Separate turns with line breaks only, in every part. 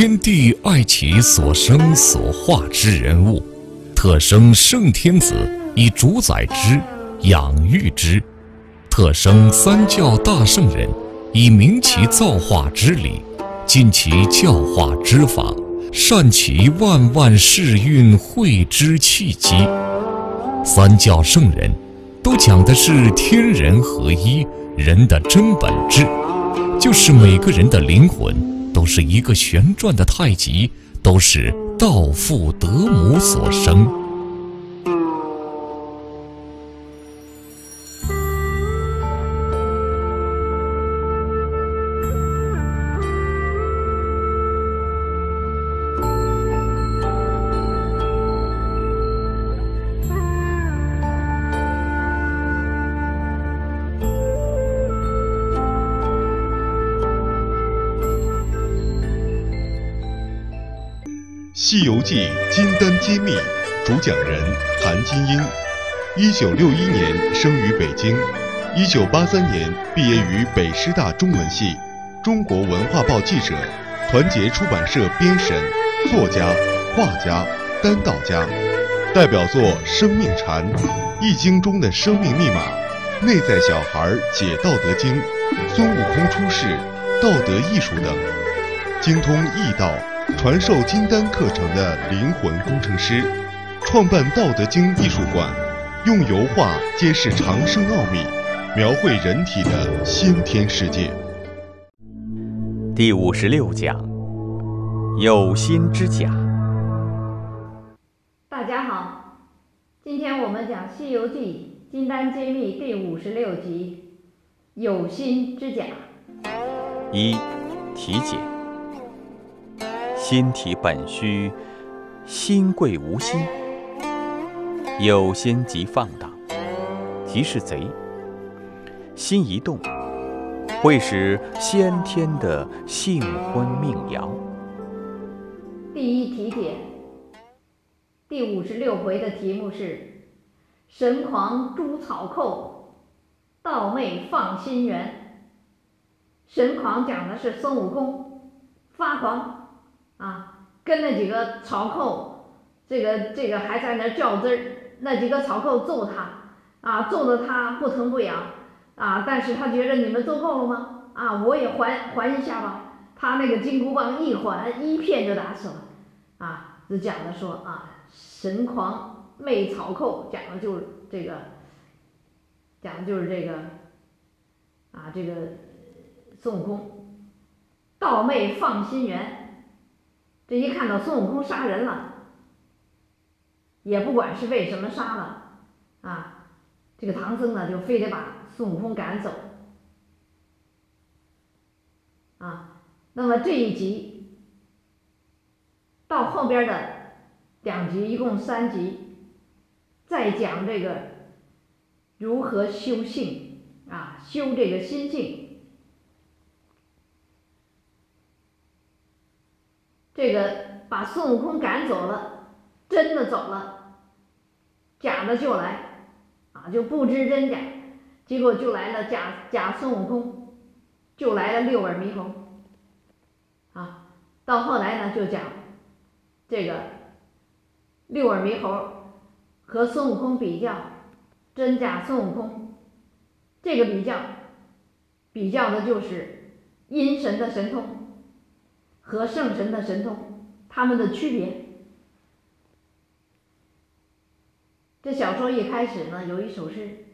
天地爱其所生所化之人物，特生圣天子以主宰之、养育之；特生三教大圣人以明其造化之理，尽其教化之法，善其万万世运会之契机。三教圣人，都讲的是天人合一，人的真本质，就是每个人的灵魂都是一个旋转的太极，都是道父德母所生。
《西游记》金丹揭秘，主讲人韩金英，一九六一年生于北京，一九八三年毕业于北师大中文系，中国文化报记者，团结出版社编审，作家、画家、丹道家，代表作《生命禅》《易经》中的生命密码，《内在小孩解道德经》《孙悟空出世》《道德艺术》等，精通易道。传授金丹课程的灵魂工程师，创办道德经艺术馆，用油画揭示长生奥秘，描绘人体的先天世界。
第五十六讲：有心之假。
大家好，今天我们讲《西游记》金丹揭秘第五十六集：有心之假。
一、体解。心体本虚，心贵无心。有心即放荡，即是贼。心一动，会使先天的性昏命摇。
第一题点，第五十六回的题目是“神狂诛草寇，道昧放心猿”。神狂讲的是孙悟空发狂。啊，跟那几个草寇，这个这个还在那较真儿，那几个草寇揍他，啊，揍得他不疼不痒，啊，但是他觉得你们揍够了吗？啊，我也还还一下吧。他那个金箍棒一还，一片就打死了。啊，是讲的说啊，神狂媚草寇，讲的就是这个，讲的就是这个，啊，这个孙悟空，道昧放心猿。这一看到孙悟空杀人了，也不管是为什么杀了，啊，这个唐僧呢就非得把孙悟空赶走，啊，那么这一集到后边的两集，一共三集，再讲这个如何修性啊，修这个心性。这个把孙悟空赶走了，真的走了，假的就来，啊，就不知真假，结果就来了假假孙悟空，就来了六耳猕猴，啊，到后来呢就讲这个六耳猕猴和孙悟空比较真假孙悟空，这个比较比较的就是阴神的神通。和圣神的神通，他们的区别。这小说一开始呢，有一首诗，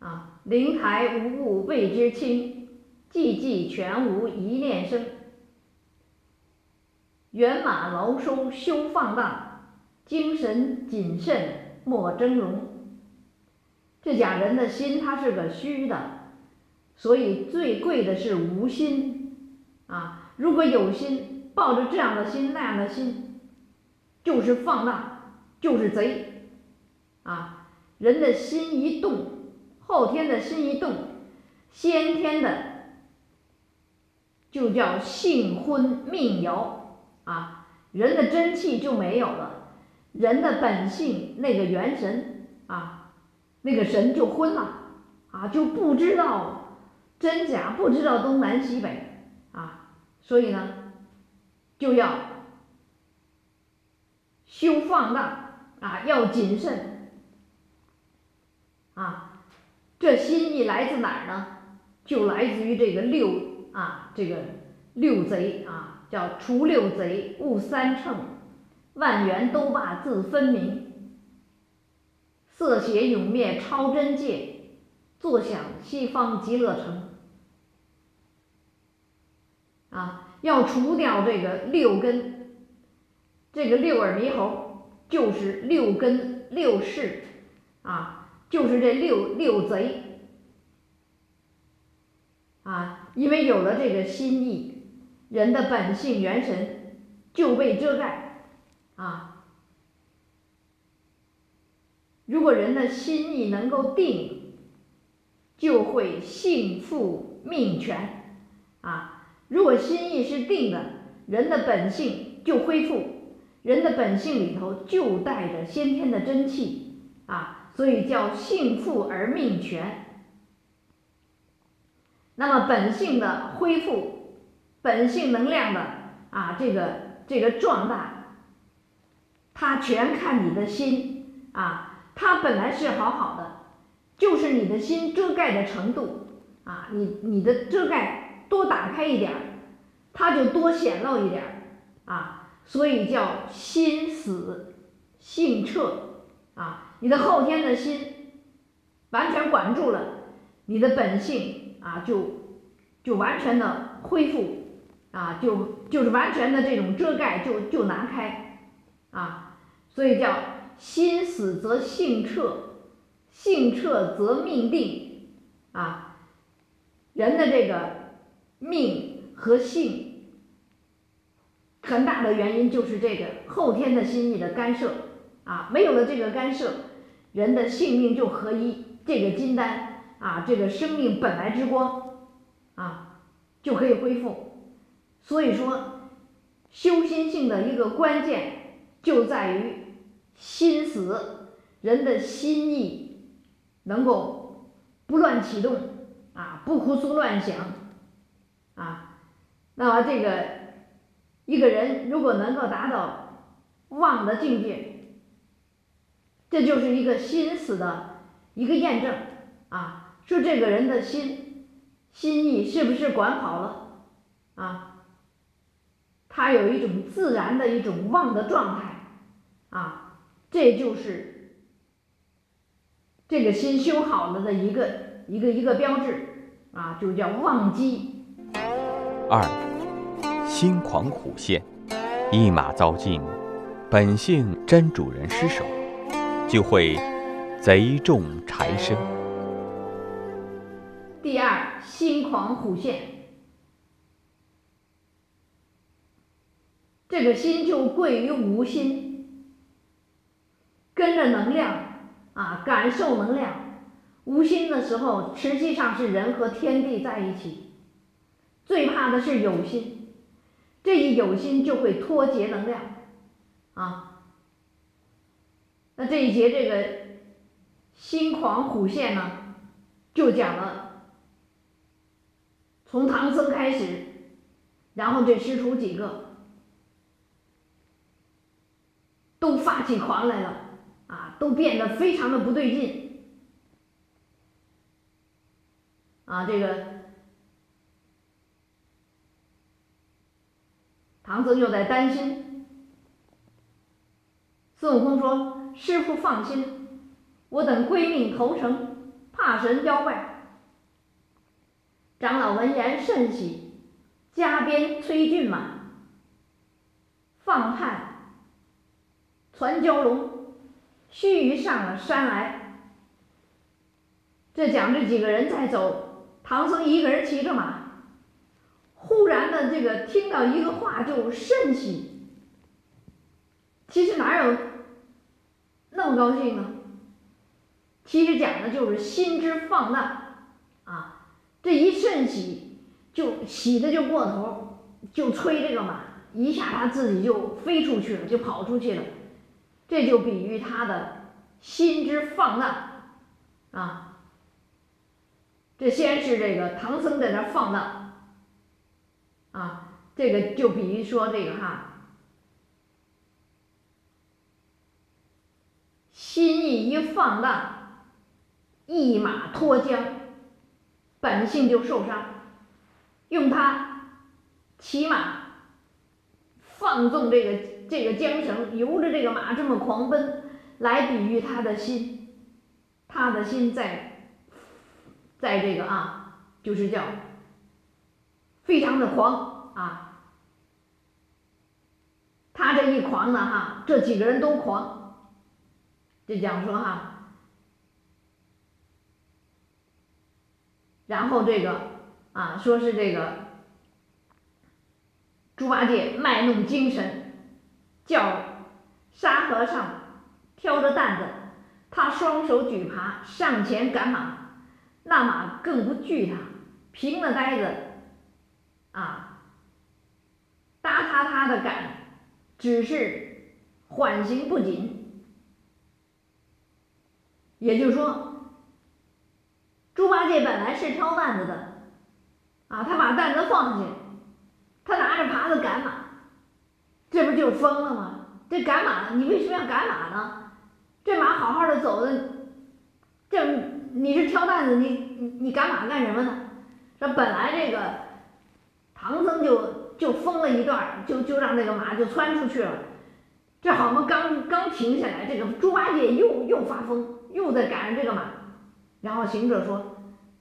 啊，灵台无物谓之清，寂寂全无一念生。猿马劳收休放荡，精神谨慎莫峥嵘。这假人的心，它是个虚的，所以最贵的是无心，啊。如果有心，抱着这样的心那样的心，就是放荡，就是贼，啊！人的心一动，后天的心一动，先天的就叫性昏命摇，啊！人的真气就没有了，人的本性那个元神啊，那个神就昏了，啊，就不知道真假，不知道东南西北。所以呢，就要修放荡啊，要谨慎啊。这心意来自哪儿呢？就来自于这个六啊，这个六贼啊，叫除六贼，悟三乘，万缘都罢自分明，色邪永灭超真界，坐享西方极乐城。啊，要除掉这个六根，这个六耳猕猴就是六根六世，啊，就是这六六贼，啊，因为有了这个心意，人的本性元神就被遮盖，啊，如果人的心意能够定，就会幸福命全，啊。如果心意是定的，人的本性就恢复，人的本性里头就带着先天的真气啊，所以叫性富而命全。那么本性的恢复，本性能量的啊，这个这个壮大，它全看你的心啊，它本来是好好的，就是你的心遮盖的程度啊，你你的遮盖。多打开一点儿，它就多显露一点儿啊，所以叫心死性彻啊。你的后天的心完全管住了，你的本性啊，就就完全的恢复啊，就就是完全的这种遮盖就就拿开啊，所以叫心死则性彻，性彻则命定啊，人的这个。命和性很大的原因就是这个后天的心意的干涉啊，没有了这个干涉，人的性命就合一，这个金丹啊，这个生命本来之光啊，就可以恢复。所以说，修心性的一个关键就在于心死，人的心意能够不乱启动啊，不胡思乱想。啊，那么这个一个人如果能够达到忘的境界，这就是一个心思的一个验证啊，说这个人的心心意是不是管好了啊？他有一种自然的一种忘的状态啊，这就是这个心修好了的一个一个一个标志啊，就叫忘机。
二，心狂虎现，一马遭尽，本性真主人失手，就会贼众缠身。
第二，心狂虎现，这个心就贵于无心，跟着能量啊，感受能量。无心的时候，实际上是人和天地在一起。最怕的是有心，这一有心就会脱节能量，啊，那这一节这个心狂虎现呢，就讲了从唐僧开始，然后这师徒几个都发起狂来了，啊，都变得非常的不对劲，啊，这个。唐僧又在担心，孙悟空说：“师傅放心，我等归命投诚，怕神妖怪。”长老闻言甚喜，加鞭催骏马，放汉传蛟龙，须臾上了山来。这讲这几个人在走，唐僧一个人骑着马。忽然的，这个听到一个话就甚喜。其实哪有那么高兴呢？其实讲的就是心之放荡啊！这一甚喜，就喜的就过头，就催这个马，一下他自己就飞出去了，就跑出去了。这就比喻他的心之放荡啊！这先是这个唐僧在那放荡。啊，这个就比如说这个哈，心意一放荡，一马脱缰，本性就受伤。用他骑马放纵这个这个缰绳，由着这个马这么狂奔，来比喻他的心，他的心在在这个啊，就是叫非常的狂啊。他这一狂呢，哈，这几个人都狂，就讲说哈，然后这个啊，说是这个猪八戒卖弄精神，叫沙和尚挑着担子，他双手举耙上前赶马，那马更不惧他，平了呆子，啊，哒哒哒的赶。只是缓行不紧，也就是说，猪八戒本来是挑担子的，啊，他把担子放下，他拿着耙子赶马，这不就疯了吗？这赶马，你为什么要赶马呢？这马好好的走的，这你是挑担子，你你你赶马干什么呢？说本来这个唐僧就。就疯了一段，就就让那个马就窜出去了。这好嘛，刚刚停下来，这个猪八戒又又发疯，又在赶这个马。然后行者说：“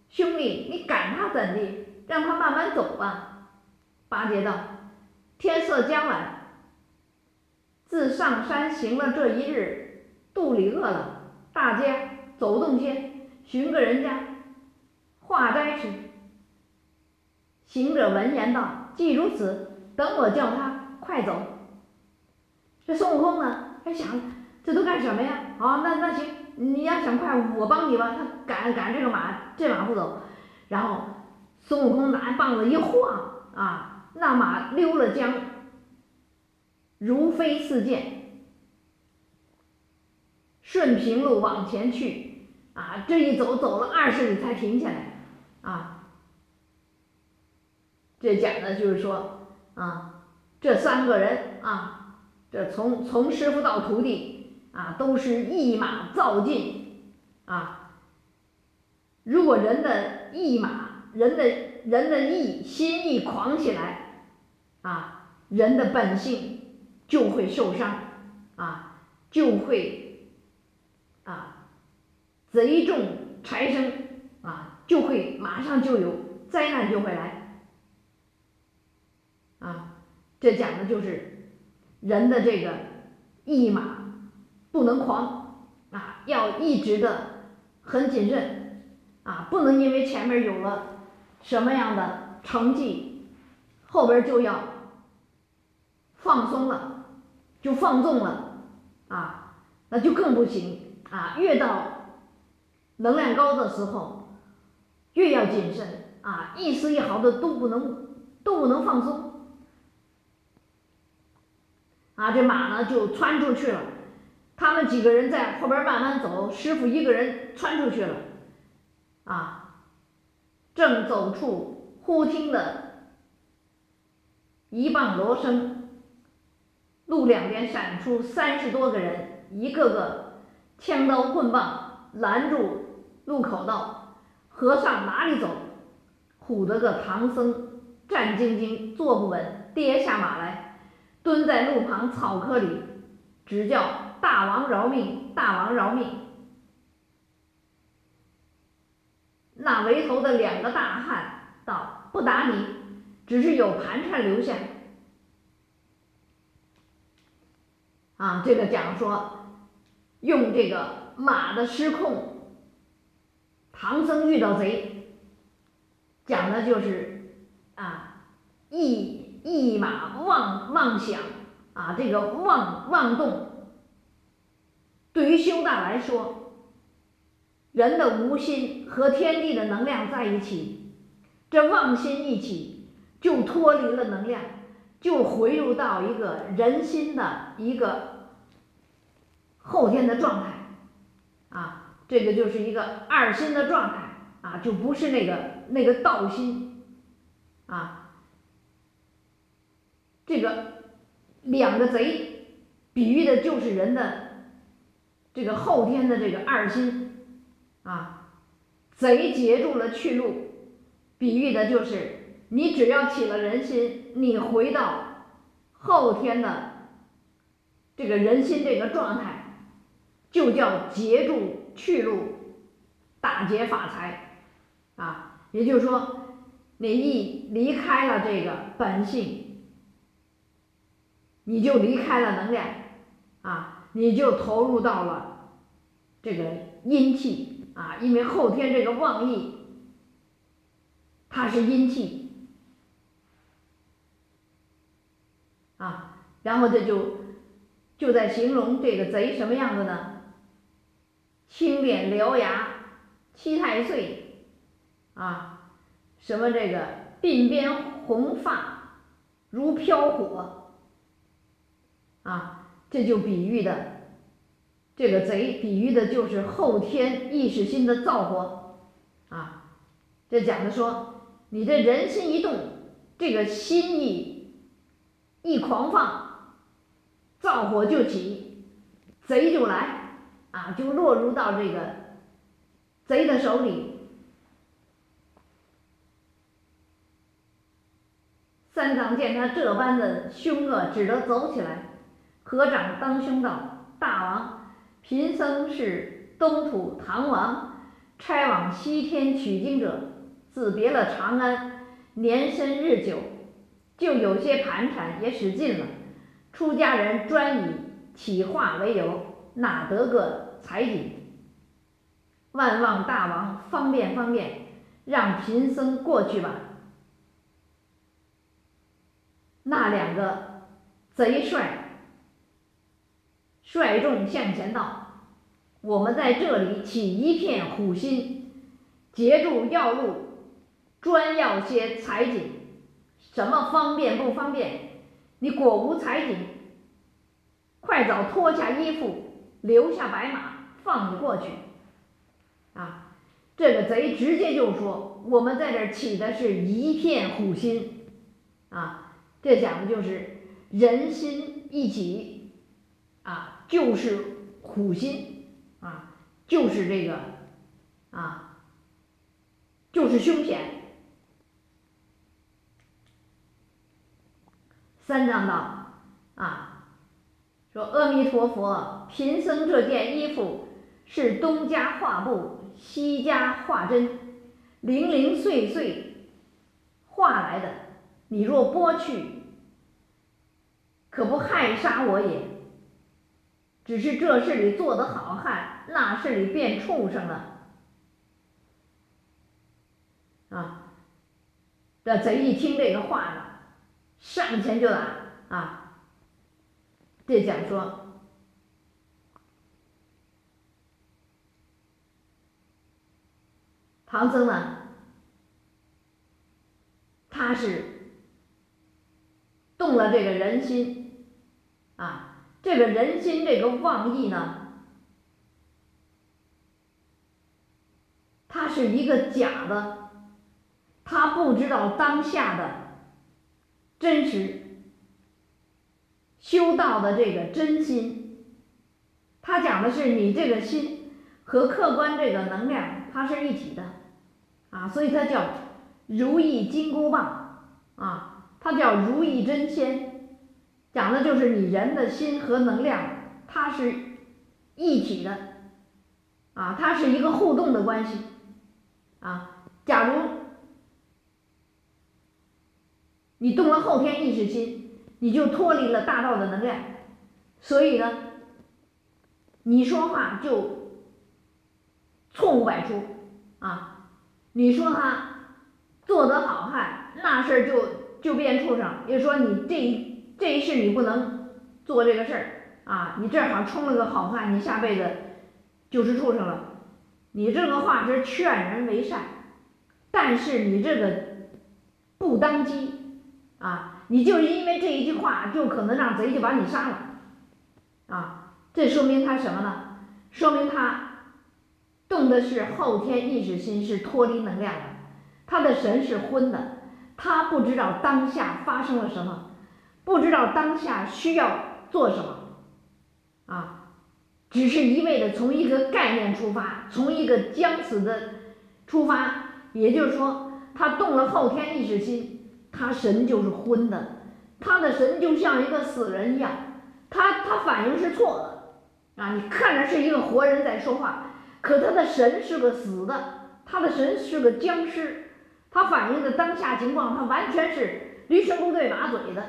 兄弟，你赶他怎地？让他慢慢走吧。”八戒道：“天色将晚，自上山行了这一日，肚里饿了，大家走动些，寻个人家化斋吃。”行者闻言道。既如此，等我叫他快走。这孙悟空呢，还想这都干什么呀？好，那那行，你要想快，我帮你吧。他赶赶这个马，这马不走。然后孙悟空拿棒子一晃，啊，那马溜了缰，如飞似箭，顺平路往前去。啊，这一走走了二十里才停下来，啊。这讲的就是说，啊，这三个人啊，这从从师傅到徒弟啊，都是一马造进，啊，如果人的一马，人的人的意心意狂起来，啊，人的本性就会受伤，啊，就会啊，贼重财生，啊，就会马上就有灾难就会来。啊，这讲的就是人的这个一马不能狂啊，要一直的很谨慎啊，不能因为前面有了什么样的成绩，后边就要放松了，就放纵了啊，那就更不行啊。越到能量高的时候，越要谨慎啊，一丝一毫的都不能都不能放松。啊，这马呢就窜出去了，他们几个人在后边慢慢走，师傅一个人窜出去了，啊，正走处，忽听得一棒锣声，路两边闪出三十多个人，一个个枪刀棍棒拦住路口道：“和尚哪里走？”唬得个唐僧战兢兢，坐不稳，跌下马来。蹲在路旁草棵里，只叫大王饶命，大王饶命。那围头的两个大汉道：“不打你，只是有盘缠留下。”啊，这个讲说用这个马的失控，唐僧遇到贼，讲的就是啊一。一马妄妄想啊，这个妄妄动，对于修道来说，人的无心和天地的能量在一起，这妄心一起，就脱离了能量，就回入到一个人心的一个后天的状态，啊，这个就是一个二心的状态啊，就不是那个那个道心，啊。这个两个贼，比喻的就是人的这个后天的这个二心啊，贼截住了去路，比喻的就是你只要起了人心，你回到后天的这个人心这个状态，就叫截住去路，打劫法财啊，也就是说。你一离开了这个本性，你就离开了能量，啊，你就投入到了这个阴气啊，因为后天这个妄意，它是阴气，啊，然后这就就在形容这个贼什么样子呢？青脸獠牙，七太岁，啊。什么这个鬓边红发如飘火，啊，这就比喻的这个贼，比喻的就是后天意识心的造火，啊，这讲的说你这人心一动，这个心意一狂放，造火就起，贼就来，啊，就落入到这个贼的手里。三藏见他这般的凶恶，只得走起来，合掌当胸道：“大王，贫僧是东土唐王，差往西天取经者，自别了长安，年深日久，就有些盘缠也使尽了。出家人专以起化为由，哪得个财景？万望大王方便方便，让贫僧过去吧。”那两个贼帅率众向前道：“我们在这里起一片虎心，截住要路，专要些财锦。什么方便不方便？你果无财锦，快早脱下衣服，留下白马，放你过去。”啊，这个贼直接就说：“我们在这儿起的是一片虎心，啊。”这讲的就是人心一起，啊，就是苦心，啊，就是这个，啊，就是凶险。三藏道：“啊，说阿弥陀佛，贫僧这件衣服是东家画布，西家画针，零零碎碎画来的。”你若剥去，可不害杀我也。只是这事里做的好汉，那事里变畜生了。啊！这贼一听这个话呢，上前就打啊！这讲说，唐僧呢，他是。动了这个人心，啊，这个人心这个妄意呢，它是一个假的，他不知道当下的真实修道的这个真心，他讲的是你这个心和客观这个能量它是一体的，啊，所以它叫如意金箍棒，啊。它叫如意真仙，讲的就是你人的心和能量，它是一体的，啊，它是一个互动的关系，啊，假如你动了后天意识心，你就脱离了大道的能量，所以呢，你说话就错误百出，啊，你说他做得好汉，那事儿就。就变畜生，也说你这一这一世你不能做这个事儿啊！你正好充了个好汉，你下辈子就是畜生了。你这个话是劝人为善，但是你这个不当机啊！你就因为这一句话，就可能让贼就把你杀了啊！这说明他什么呢？说明他动的是后天意识心，是脱离能量的，他的神是昏的。他不知道当下发生了什么，不知道当下需要做什么，啊，只是一味的从一个概念出发，从一个将死的出发，也就是说，他动了后天意识心，他神就是昏的，他的神就像一个死人一样，他他反应是错的，啊，你看着是一个活人在说话，可他的神是个死的。他的神是个僵尸，他反映的当下情况，他完全是驴唇不对马嘴的，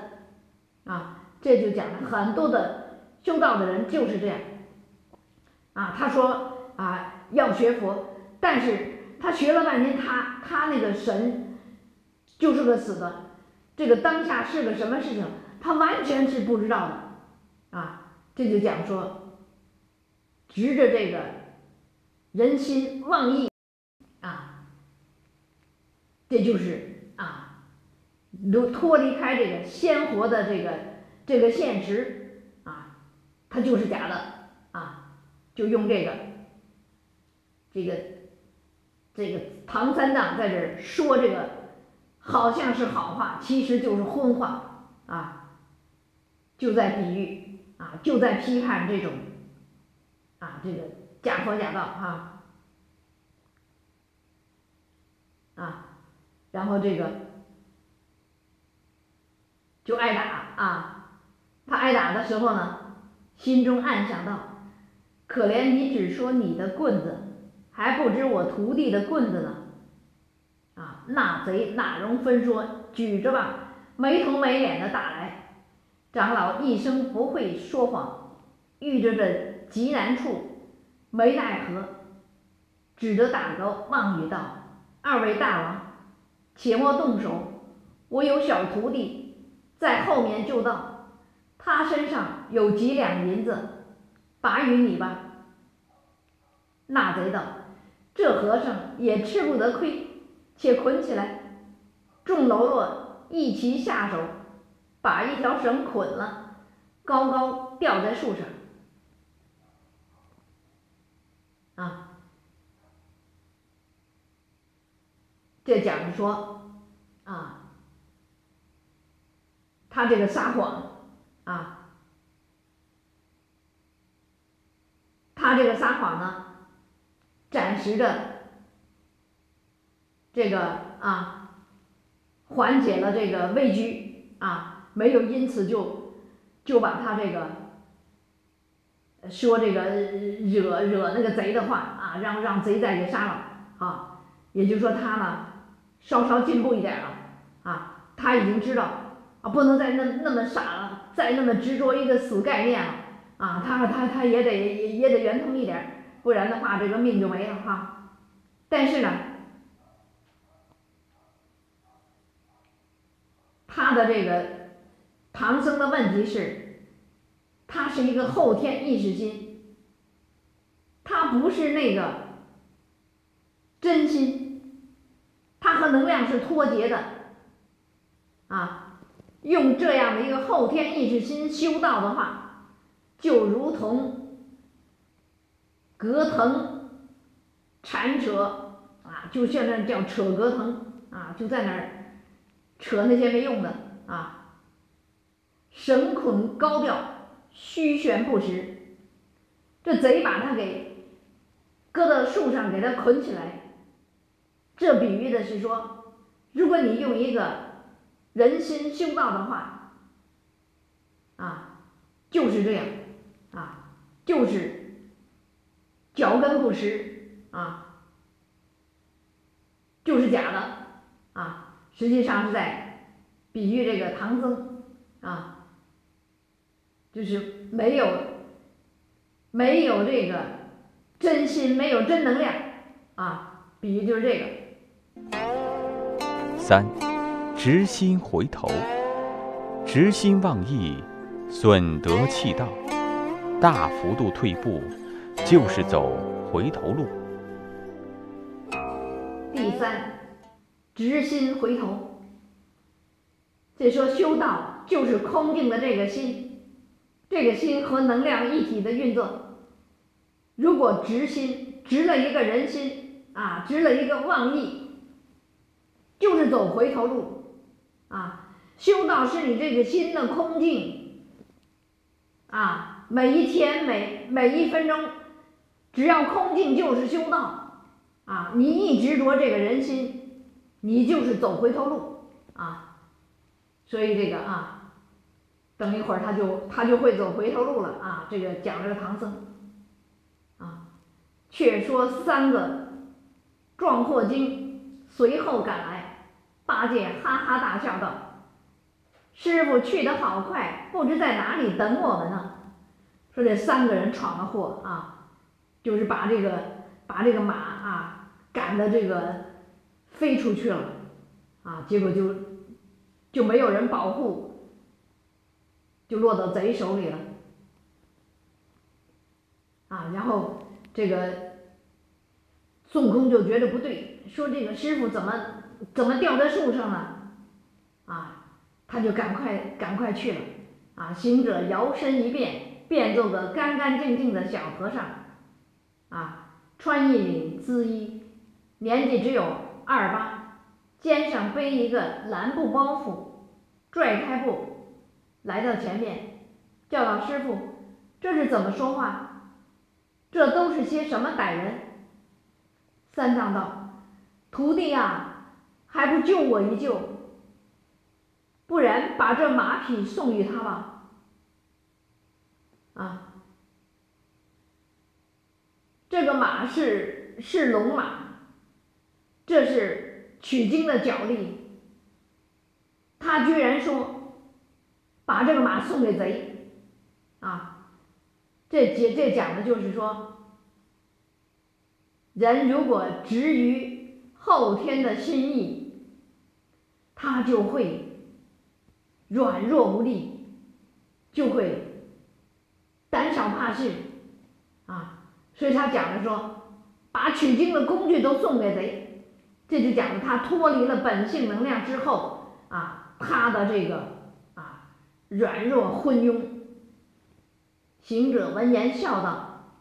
啊，这就讲了很多的修道的人就是这样，啊，他说啊要学佛，但是他学了半天，他他那个神就是个死的，这个当下是个什么事情，他完全是不知道的，啊，这就讲说，执着这个人心妄意啊。这就是，都脱离开这个鲜活的这个这个现实啊，它就是假的啊，就用这个这个这个唐三藏在这说这个好像是好话，其实就是荤话啊，就在比喻啊，就在批判这种啊这个假佛假道哈啊。然后这个就挨打啊！他挨打的时候呢，心中暗想到：可怜你只说你的棍子，还不知我徒弟的棍子呢！啊，那贼哪容分说，举着吧，没头没脸的打来。长老一生不会说谎，遇着这极难处，没奈何，只得打个妄语道：“二位大王。”且莫动手，我有小徒弟在后面就到，他身上有几两银子，把与你吧。那贼道：“这和尚也吃不得亏，且捆起来。”众喽啰一齐下手，把一条绳捆了，高高吊在树上。啊。这讲是说，啊，他这个撒谎，啊，他这个撒谎呢，暂时的这个啊，缓解了这个畏惧，啊，没有因此就就把他这个说这个惹惹那个贼的话啊，让让贼再给杀了，啊，也就是说他呢。稍稍进步一点了，啊，他已经知道啊，不能再那那么傻了，再那么执着一个死概念了，啊，他他他也得也也得圆通一点，不然的话这个命就没了哈。但是呢，他的这个唐僧的问题是，他是一个后天意识心，他不是那个真心。它和能量是脱节的，啊，用这样的一个后天意识心修道的话，就如同隔藤缠扯啊，就现在叫扯隔藤啊，就在那儿扯那些没用的啊，绳捆高吊，虚悬不实，这贼把他给搁到树上，给他捆起来。这比喻的是说，如果你用一个人心修道的话，啊，就是这样，啊，就是脚跟不实，啊，就是假的，啊，实际上是在比喻这个唐僧，啊，就是没有没有这个真心，没有真能量，啊，比喻就是这个。
三，直心回头，直心忘意，损德弃道，大幅度退步，就是走回头路。
第三，直心回头。这说修道就是空定的这个心，这个心和能量一体的运作。如果直心，直了一个人心啊，直了一个妄意。就是走回头路，啊，修道是你这个心的空境，啊，每一天每每一分钟，只要空境就是修道，啊，你一执着这个人心，你就是走回头路，啊，所以这个啊，等一会儿他就他就会走回头路了。啊，这个讲这个唐僧，啊，却说三个壮阔精随后赶来，八戒哈哈大笑道。师傅去得好快，不知在哪里等我们呢。说这三个人闯了祸啊，就是把这个把这个马啊赶的这个飞出去了啊，结果就就没有人保护，就落到贼手里了啊。然后这个孙悟空就觉得不对，说这个师傅怎么怎么吊在树上了啊？他就赶快赶快去了，啊！行者摇身一变，变做个干干净净的小和尚，啊，穿一领缁衣，年纪只有二八，肩上背一个蓝布包袱，拽开布，来到前面，叫道：“师傅，这是怎么说话？这都是些什么歹人？”三藏道：“徒弟啊，还不救我一救？”不然，把这马匹送与他吧。啊，这个马是是龙马，这是取经的脚力。他居然说把这个马送给贼，啊，这这这讲的就是说，人如果执于后天的心意，他就会。软弱无力，就会胆小怕事，啊，所以他讲的说，把取经的工具都送给贼，这就讲了他脱离了本性能量之后，啊，他的这个啊软弱昏庸。行者闻言笑道：“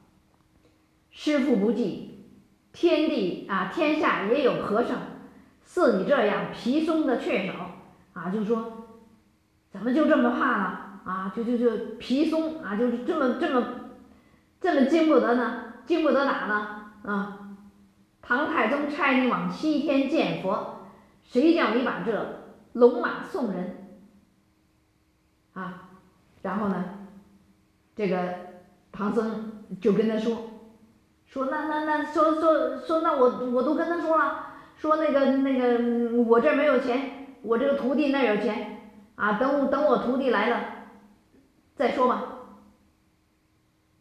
师傅不济，天地啊天下也有和尚，似你这样皮松的却少，啊，就说。”怎么就这么怕了啊？就就就皮松啊，就是这么这么这么经不得呢？经不得打呢？啊！唐太宗差你往西天见佛，谁叫你把这龙马送人？啊！然后呢，这个唐僧就跟他说，说那那那说说说那我我都跟他说了，说那个那个我这没有钱，我这个徒弟那有钱。啊，等等我徒弟来了再说吧。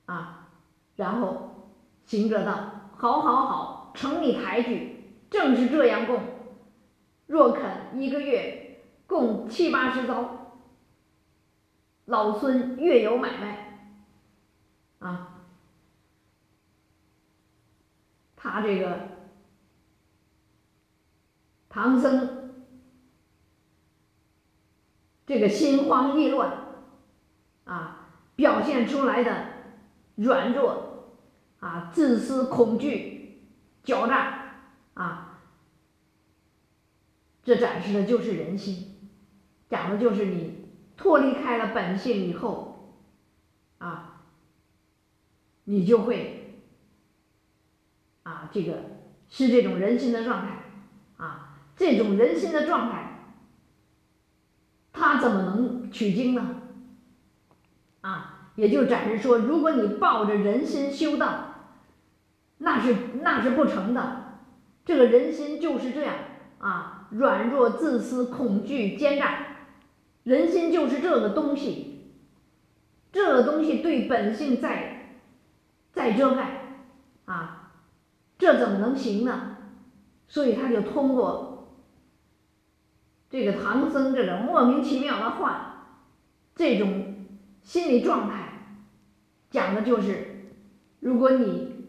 啊，然后行者道：“好，好，好，承你抬举，正是这样供。若肯一个月供七八十遭，老孙月有买卖。”啊，他这个唐僧。这个心慌意乱，啊，表现出来的软弱，啊，自私、恐惧、狡诈，啊，这展示的就是人心，讲的就是你脱离开了本性以后，啊，你就会，啊，这个是这种人心的状态，这种人心的状态。他怎么能取经呢？啊，也就展示说，如果你抱着人心修道，那是那是不成的。这个人心就是这样啊，软弱、自私、恐惧、奸诈，人心就是这个东西，这个东西对本性在在遮盖啊，这怎么能行呢？所以他就通过。这个唐僧这种莫名其妙的话，这种心理状态，讲的就是，如果你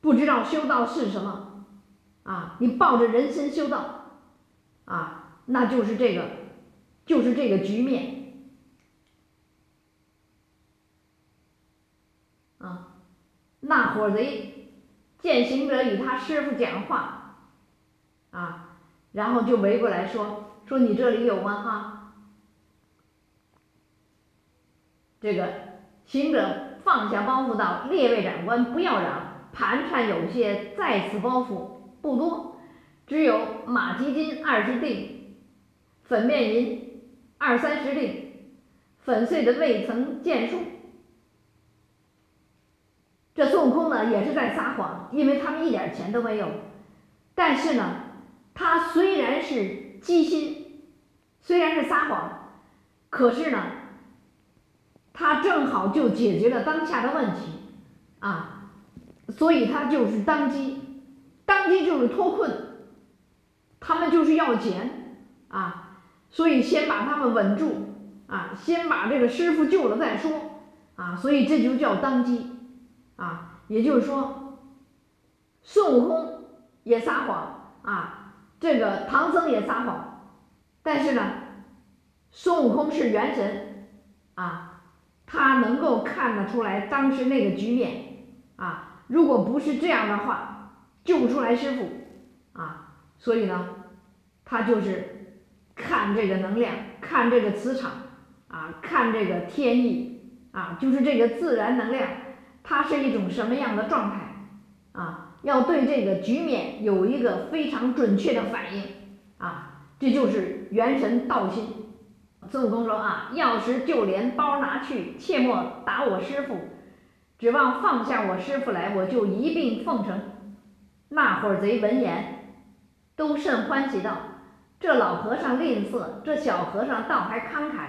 不知道修道是什么，啊，你抱着人身修道，啊，那就是这个，就是这个局面，啊，那伙贼见行者与他师傅讲话。啊，然后就围过来说说你这里有吗？哈，这个行者放下包袱道：“列位长官，不要嚷，盘缠有些，在此包袱不多，只有马蹄金二十锭，粉面银二三十锭，粉碎的未曾见数。”这孙悟空呢，也是在撒谎，因为他们一点钱都没有。但是呢，他虽然是机心，虽然是撒谎，可是呢，他正好就解决了当下的问题，啊，所以他就是当机，当机就是脱困，他们就是要钱，啊，所以先把他们稳住，啊，先把这个师傅救了再说，啊，所以这就叫当机。啊，也就是说，孙悟空也撒谎啊，这个唐僧也撒谎，但是呢，孙悟空是元神啊，他能够看得出来当时那个局面啊，如果不是这样的话，救不出来师傅啊，所以呢，他就是看这个能量，看这个磁场啊，看这个天意啊，就是这个自然能量。它是一种什么样的状态啊？要对这个局面有一个非常准确的反应啊，这就是元神道心。孙悟空说啊，钥匙就连包拿去，切莫打我师傅，指望放下我师傅来，我就一并奉承。那伙贼闻言都甚欢喜道：“这老和尚吝啬，这小和尚倒还慷慨，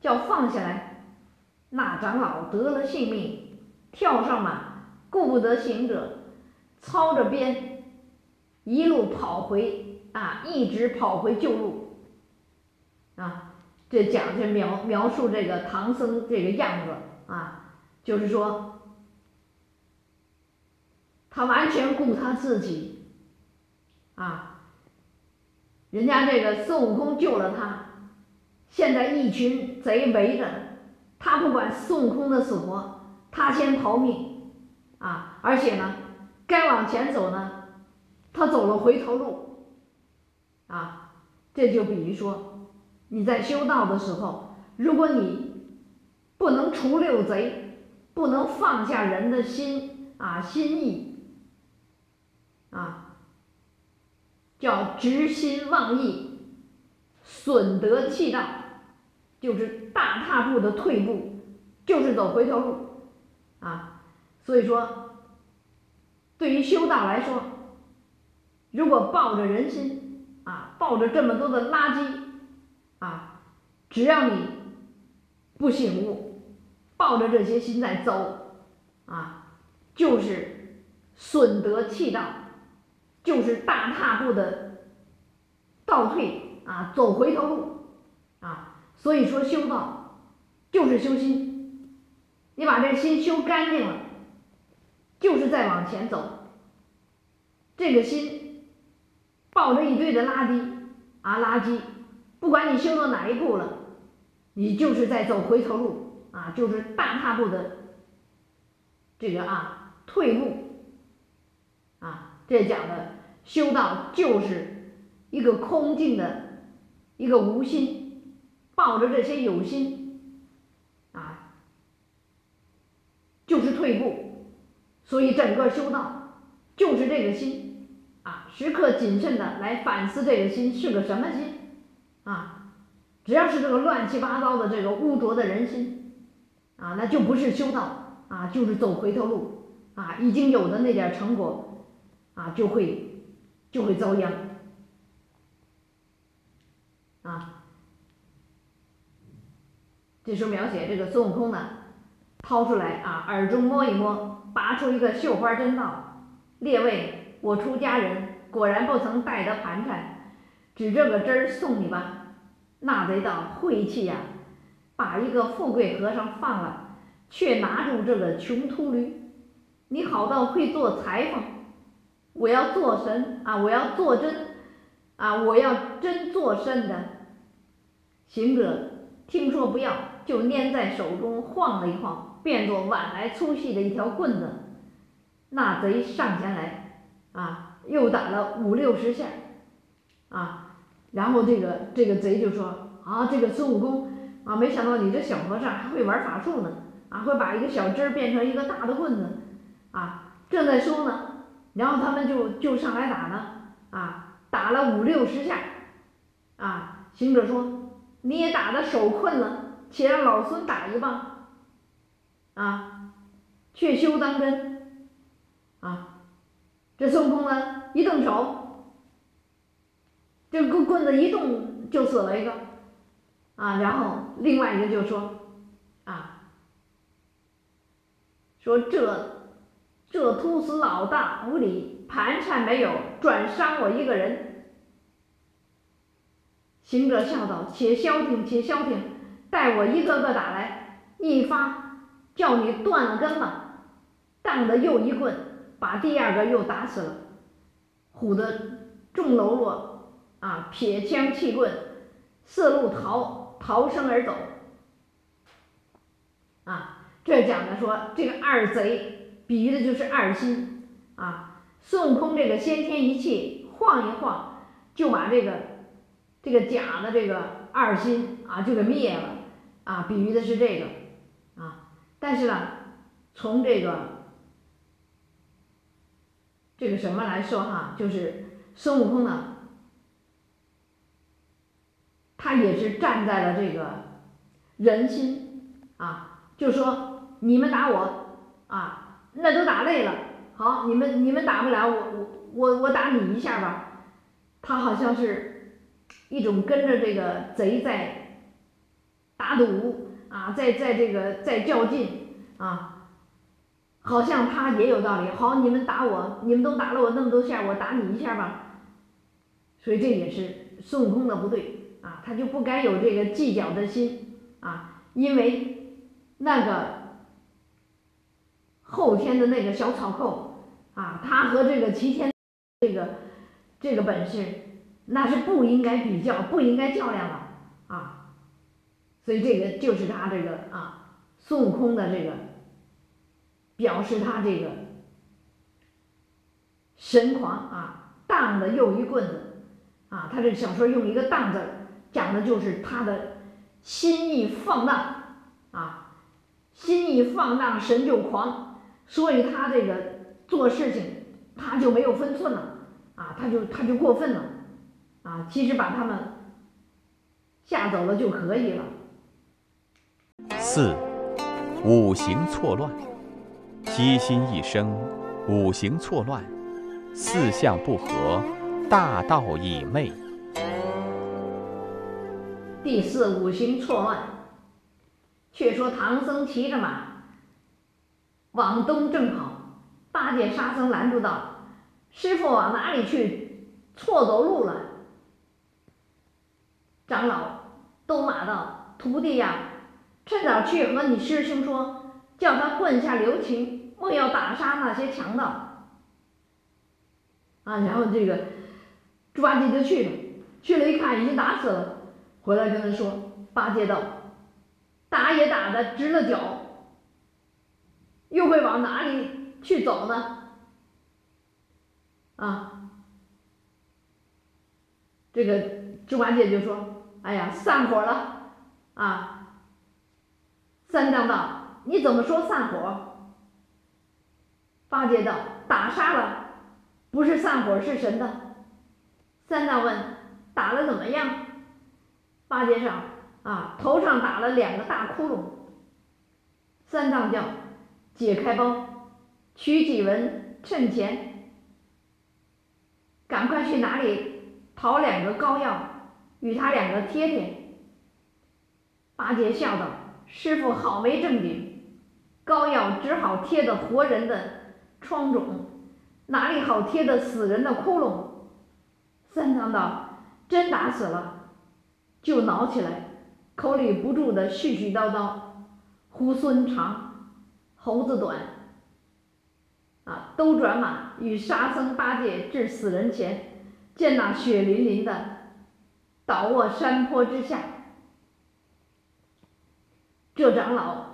叫放下来。”那长老得了性命。跳上马，顾不得行者，操着鞭，一路跑回啊，一直跑回旧路，啊，这讲这描描述这个唐僧这个样子啊，就是说，他完全顾他自己，啊，人家这个孙悟空救了他，现在一群贼围着，他不管孙悟空的死活。他先逃命，啊，而且呢，该往前走呢，他走了回头路，啊，这就比如说，你在修道的时候，如果你不能除六贼，不能放下人的心啊心意，啊，叫直心妄意，损得气道，就是大踏步的退步，就是走回头路。啊，所以说，对于修道来说，如果抱着人心啊，抱着这么多的垃圾啊，只要你不醒悟，抱着这些心在走啊，就是损得气道，就是大踏步的倒退啊，走回头路啊。所以说修道就是修心。你把这心修干净了，就是在往前走。这个心抱着一堆的垃圾啊，垃圾，不管你修到哪一步了，你就是在走回头路啊，就是大踏步的这个啊退步啊。这讲的修道就是一个空境的一个无心，抱着这些有心啊。就是退步，所以整个修道就是这个心啊，时刻谨慎的来反思这个心是个什么心啊，只要是这个乱七八糟的这个污浊的人心啊，那就不是修道啊，就是走回头路啊，已经有的那点成果啊，就会就会遭殃啊。这时候描写这个孙悟空呢。掏出来啊，耳中摸一摸，拔出一个绣花针道：“列位，我出家人果然不曾带得盘缠，只这个针儿送你吧。”那贼道：“晦气呀，把一个富贵和尚放了，却拿住这个穷秃驴，你好到会做裁缝，我要做神啊，我要做针啊，我要真做甚的。”行者听说不要，就拈在手中晃了一晃。变作碗来粗细的一条棍子，那贼上前来，啊，又打了五六十下，啊，然后这个这个贼就说啊，这个孙悟空啊，没想到你这小和尚还会玩法术呢，啊，会把一个小枝变成一个大的棍子，啊，正在说呢，然后他们就就上来打了，啊，打了五六十下，啊，行者说你也打的手困了，且让老孙打一棒，啊，却休当真，啊。这孙悟空呢，一动手，这棍棍子一动就死了一个，啊，然后另外一个就说，啊，说这这秃死老大无礼，盘缠没有，转伤我一个人。行者笑道：“且消停，且消停，待我一个个打来，一发叫你断了根了。”当的又一棍。把第二个又打死了，唬得众喽啰啊撇枪弃棍，四路逃逃生而走。啊，这讲的说这个二贼，比喻的就是二心啊。孙悟空这个先天一气晃一晃，就把这个这个假的这个二心啊就给灭了啊，比喻的是这个。但是呢，从这个。这个什么来说哈，就是孙悟空呢，他也是站在了这个人心啊，就说你们打我啊，那都打累了，好，你们你们打不了我，我我我打你一下吧，他好像是一种跟着这个贼在打赌啊，在在这个在较劲啊。好像他也有道理。好，你们打我，你们都打了我那么多下，我打你一下吧。所以这也是孙悟空的不对啊，他就不该有这个计较的心啊，因为那个后天的那个小草寇啊，他和这个齐天这个这个本事，那是不应该比较，不应该较量的。所以这个就是他这个啊，孙悟空的这个。表示他这个神狂啊，荡的又一棍子啊，他这小说用一个“荡”字，讲的就是他的心意放荡啊，心意放荡，神就狂，所以他这个做事情他就没有分寸了啊，他就他就过分了啊，其实把他们吓走了就可以了。
四，五行错乱。七心一生，五行错乱，四象不合，大道已昧。
第四，五行错乱。却说唐僧骑着马往东正跑，八戒、沙僧拦住道：“师傅往哪里去？错走路了。”长老都骂道：“徒弟呀，趁早去和你师兄说，叫他棍下留情。”莫要打杀那些强盗，啊！然后这个猪八戒就去了，去了一看已经打死了，回来跟他说：“八戒道，打也打的直了脚，又会往哪里去走呢？”啊！这个猪八戒就说：“哎呀，散伙了，啊！”三藏道：“你怎么说散伙？”八戒道：“打杀了，不是散伙是神的。”三藏问：“打了怎么样？”八戒说啊，头上打了两个大窟窿。三藏叫：“解开包，取几文趁钱，赶快去哪里讨两个膏药，与他两个贴贴。”八戒笑道：“师傅好没正经，膏药只好贴的活人的。”疮肿，哪里好贴的死人的窟窿？三藏道：“真打死了，就挠起来，口里不住的絮絮叨叨，猢狲长，猴子短。”啊，都转马与沙僧八戒至死人前，见那血淋淋的，倒卧山坡之下。这长老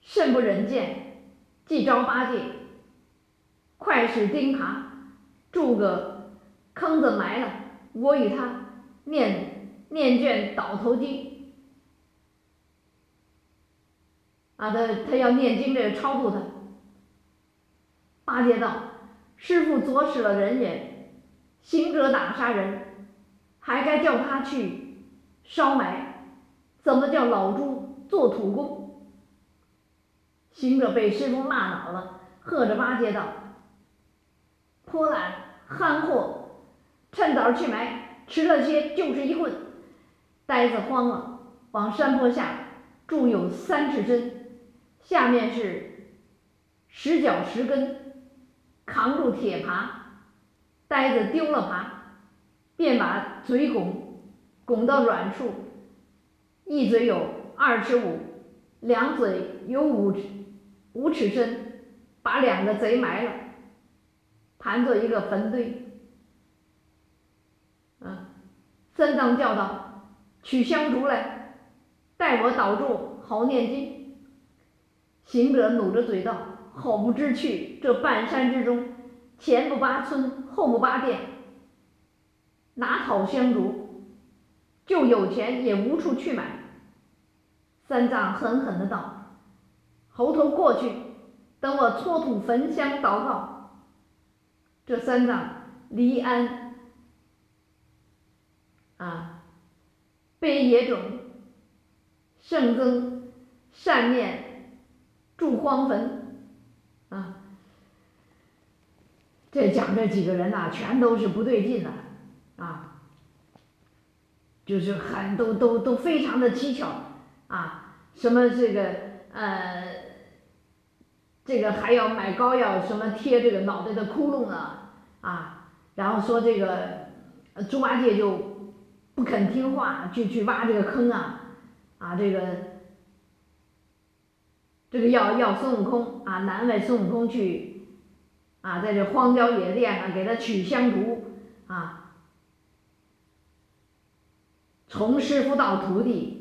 甚不忍见，即招八戒。快使钉耙，筑个坑子埋了，我与他念念卷倒头经，啊，他他要念经这个超度他。八戒道：“师傅左使了人也，行者打杀人，还该叫他去烧埋，怎么叫老猪做土工？”行者被师傅骂恼了，喝着八戒道：“泼懒憨货，趁早去埋，迟了些就是一棍。”呆子慌了，往山坡下住有三尺深，下面是石脚石根。扛住铁耙，呆子丢了耙，便把嘴拱拱到软处，一嘴有二尺五，两嘴有五五尺深，把两个贼埋了，盘做一个坟堆。嗯，三藏叫道：“取香烛来，待我倒住，好念经。”行者努着嘴道。好不知趣，这半山之中，前不八村，后不八店，哪讨香烛？就有钱也无处去买。三藏狠狠的道：“猴头过去，等我搓土焚香祷告。”这三藏离安啊，悲野种，圣僧善念住荒坟。啊，这讲这几个人呐，全都是不对劲的，啊，就是很都都都非常的蹊跷，啊，什么这个呃，这个还要买膏药，什么贴这个脑袋的窟窿啊，啊，然后说这个猪八戒就不肯听话，就去挖这个坑啊，啊，这个。这个要要孙悟空啊，难为孙悟空去啊，在这荒郊野地啊，给他取香烛啊，从师傅到徒弟，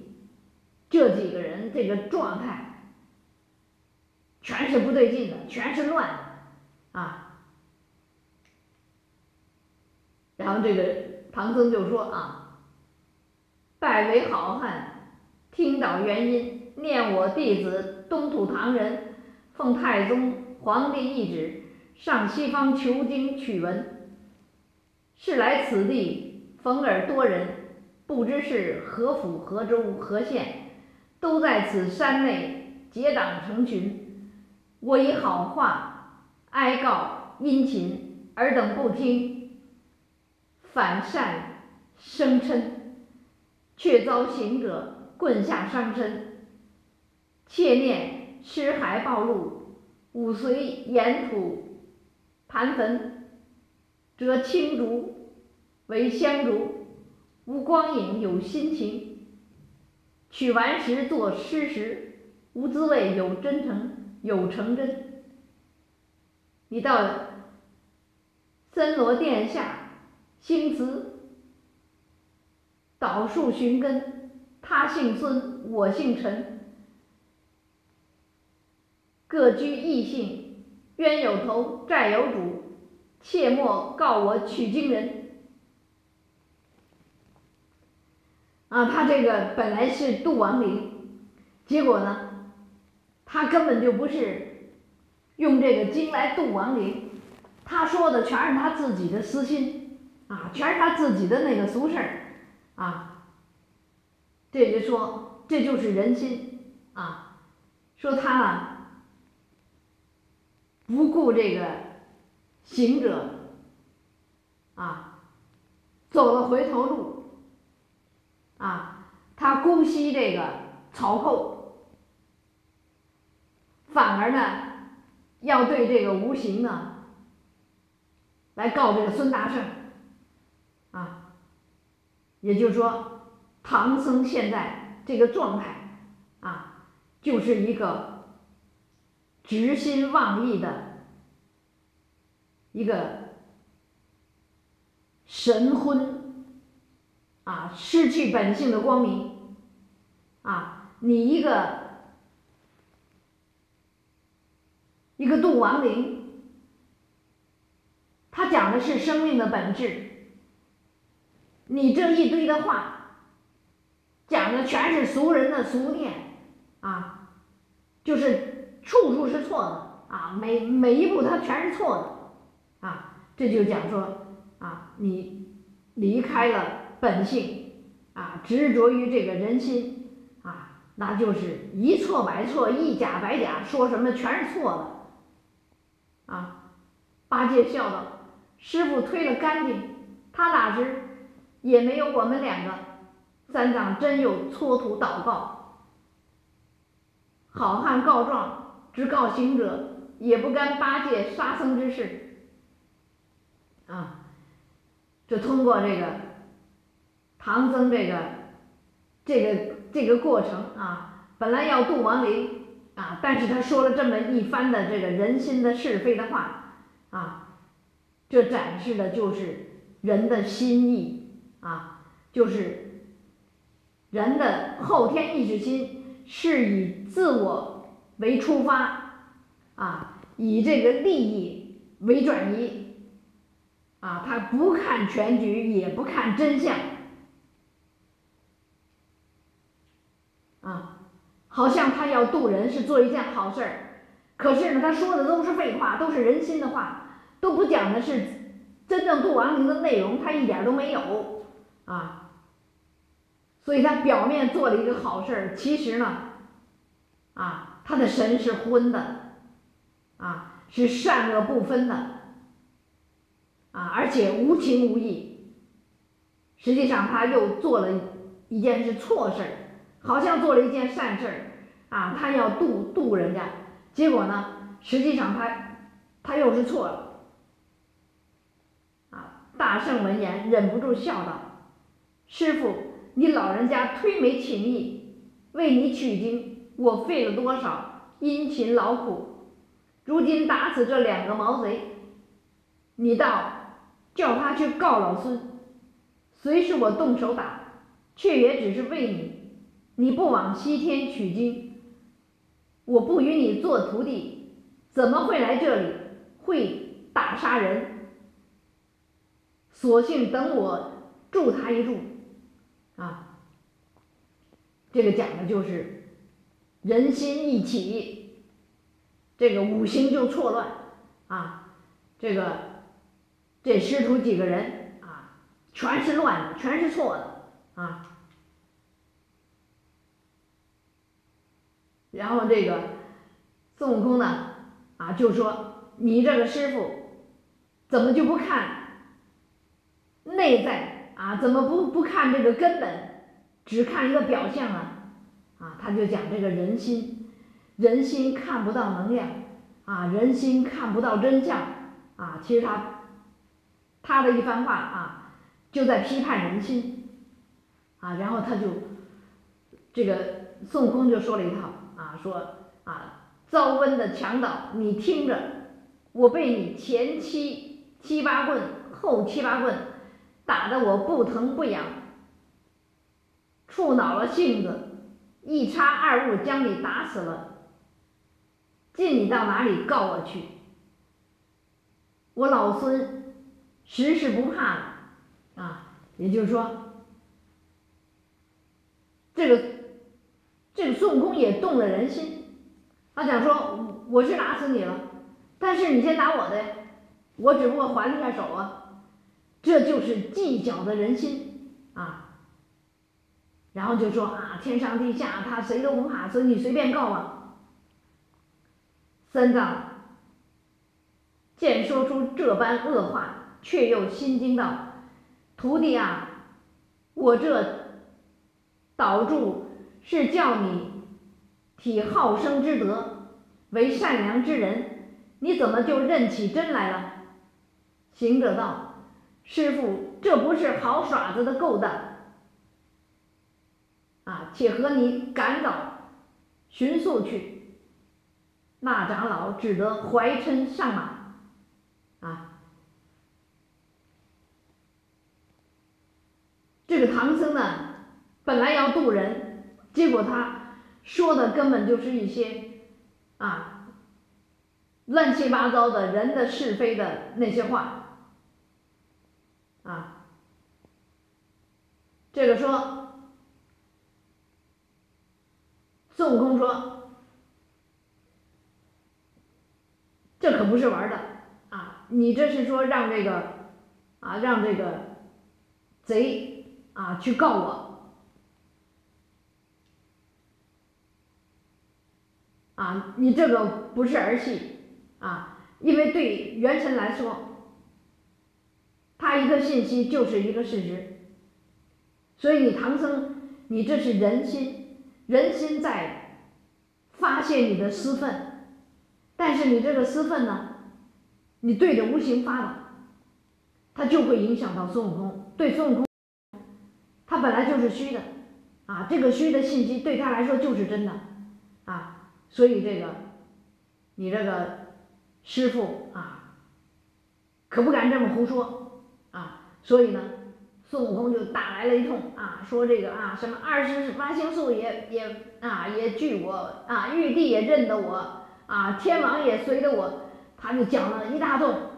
这几个人这个状态全是不对劲的，全是乱的啊。然后这个唐僧就说啊，拜为好汉，听到原因，念我弟子。东土唐人奉太宗皇帝懿旨，上西方求经取文，是来此地逢尔多人，不知是何府何州何县，都在此山内结党成群。我以好话哀告殷勤，尔等不听，反善声嗔，却遭行者棍下伤身。切念尸骸暴露，吾随沿土盘坟，则青竹为香烛，无光影有心情。取完时作诗时，无滋味有真诚有成真。你到森罗殿下兴祠，倒树寻根，他姓孙，我姓陈。各居异姓，冤有头，债有主，切莫告我取经人。啊，他这个本来是度亡灵，结果呢，他根本就不是用这个经来度亡灵，他说的全是他自己的私心，啊，全是他自己的那个俗事儿，啊，这就说这就是人心，啊，说他啊。不顾这个行者啊，走了回头路啊，他姑息这个草寇，反而呢要对这个无形呢来告这个孙大圣啊，也就是说，唐僧现在这个状态啊，就是一个。直心妄意的一个神昏啊，失去本性的光明啊！你一个一个度亡灵，他讲的是生命的本质你这一堆的话，讲的全是俗人的俗念，啊，就是处处是错的啊，每每一步他全是错的，啊，这就讲说啊，你离开了本性，啊，执着于这个人心，啊，那就是一错百错，一假百假，说什么全是错的，啊，八戒笑道：“师傅推了干净，他哪知？”也没有我们两个，三藏真有搓土祷告，好汉告状，只告行者，也不干八戒沙僧之事。啊，这通过这个唐僧这个这个这个过程啊，本来要渡亡灵啊，但是他说了这么一番的这个人心的是非的话啊，这展示的就是人的心意。啊，就是人的后天意识心是以自我为出发，啊，以这个利益为转移，啊，他不看全局，也不看真相，啊，好像他要渡人是做一件好事儿，可是呢，他说的都是废话，都是人心的话，都不讲的是真正渡亡灵的内容，他一点都没有。啊，所以他表面做了一个好事儿，其实呢，啊，他的神是昏的，啊，是善恶不分的，啊，而且无情无义。实际上他又做了一件是错事儿，好像做了一件善事儿，啊，他要渡渡人家，结果呢，实际上他他又是错了。啊，大圣闻言忍不住笑道。师傅，你老人家忒没情义，为你取经，我费了多少殷勤劳苦，如今打死这两个毛贼，你倒叫他去告老孙，虽是我动手打，却也只是为你，你不往西天取经，我不与你做徒弟，怎么会来这里会打杀人？索性等我助他一助。啊，这个讲的就是人心一起，这个五行就错乱啊。这个这师徒几个人啊，全是乱的，全是错的啊。然后这个孙悟空呢啊，就说你这个师傅怎么就不看内在？啊，怎么不不看这个根本，只看一个表象啊？啊，他就讲这个人心，人心看不到能量，啊，人心看不到真相，啊，其实他他的一番话啊，就在批判人心，啊，然后他就这个孙悟空就说了一套啊，说啊，遭瘟的强盗，你听着，我被你前七七八棍，后七八棍。打得我不疼不痒，触恼了性子，一插二误将你打死了。进你到哪里告我去？我老孙实是不怕了啊！也就是说，这个这个孙悟空也动了人心，他想说我是打死你了，但是你先打我的，我只不过还了一下手啊。这就是计较的人心啊，然后就说啊，天上地下他谁都不怕，所以你随便告吧。三藏见说出这般恶话，却又心惊道：“徒弟啊，我这导住是叫你体好生之德，为善良之人，你怎么就认起真来了？”行者道。师傅，这不是好耍子的勾当啊！且和你赶早寻速去。那长老只得怀嗔上马啊。这个唐僧呢，本来要渡人，结果他说的根本就是一些啊乱七八糟的人的是非的那些话。啊，这个说，孙悟空说，这可不是玩的啊！你这是说让这个啊，让这个贼啊去告我啊！你这个不是儿戏啊！因为对元神来说，他一个信息就是一个事实。所以你唐僧，你这是人心，人心在发泄你的私愤，但是你这个私愤呢，你对着无形发的，它就会影响到孙悟空。对孙悟空，他本来就是虚的，啊，这个虚的信息对他来说就是真的，所以这个，你这个师傅啊，可不敢这么胡说，啊，所以呢。孙悟空就打来了一通啊，说这个啊，什么二十八星宿也也啊也惧我啊，玉帝也认得我啊，天王也随着我，他就讲了一大通。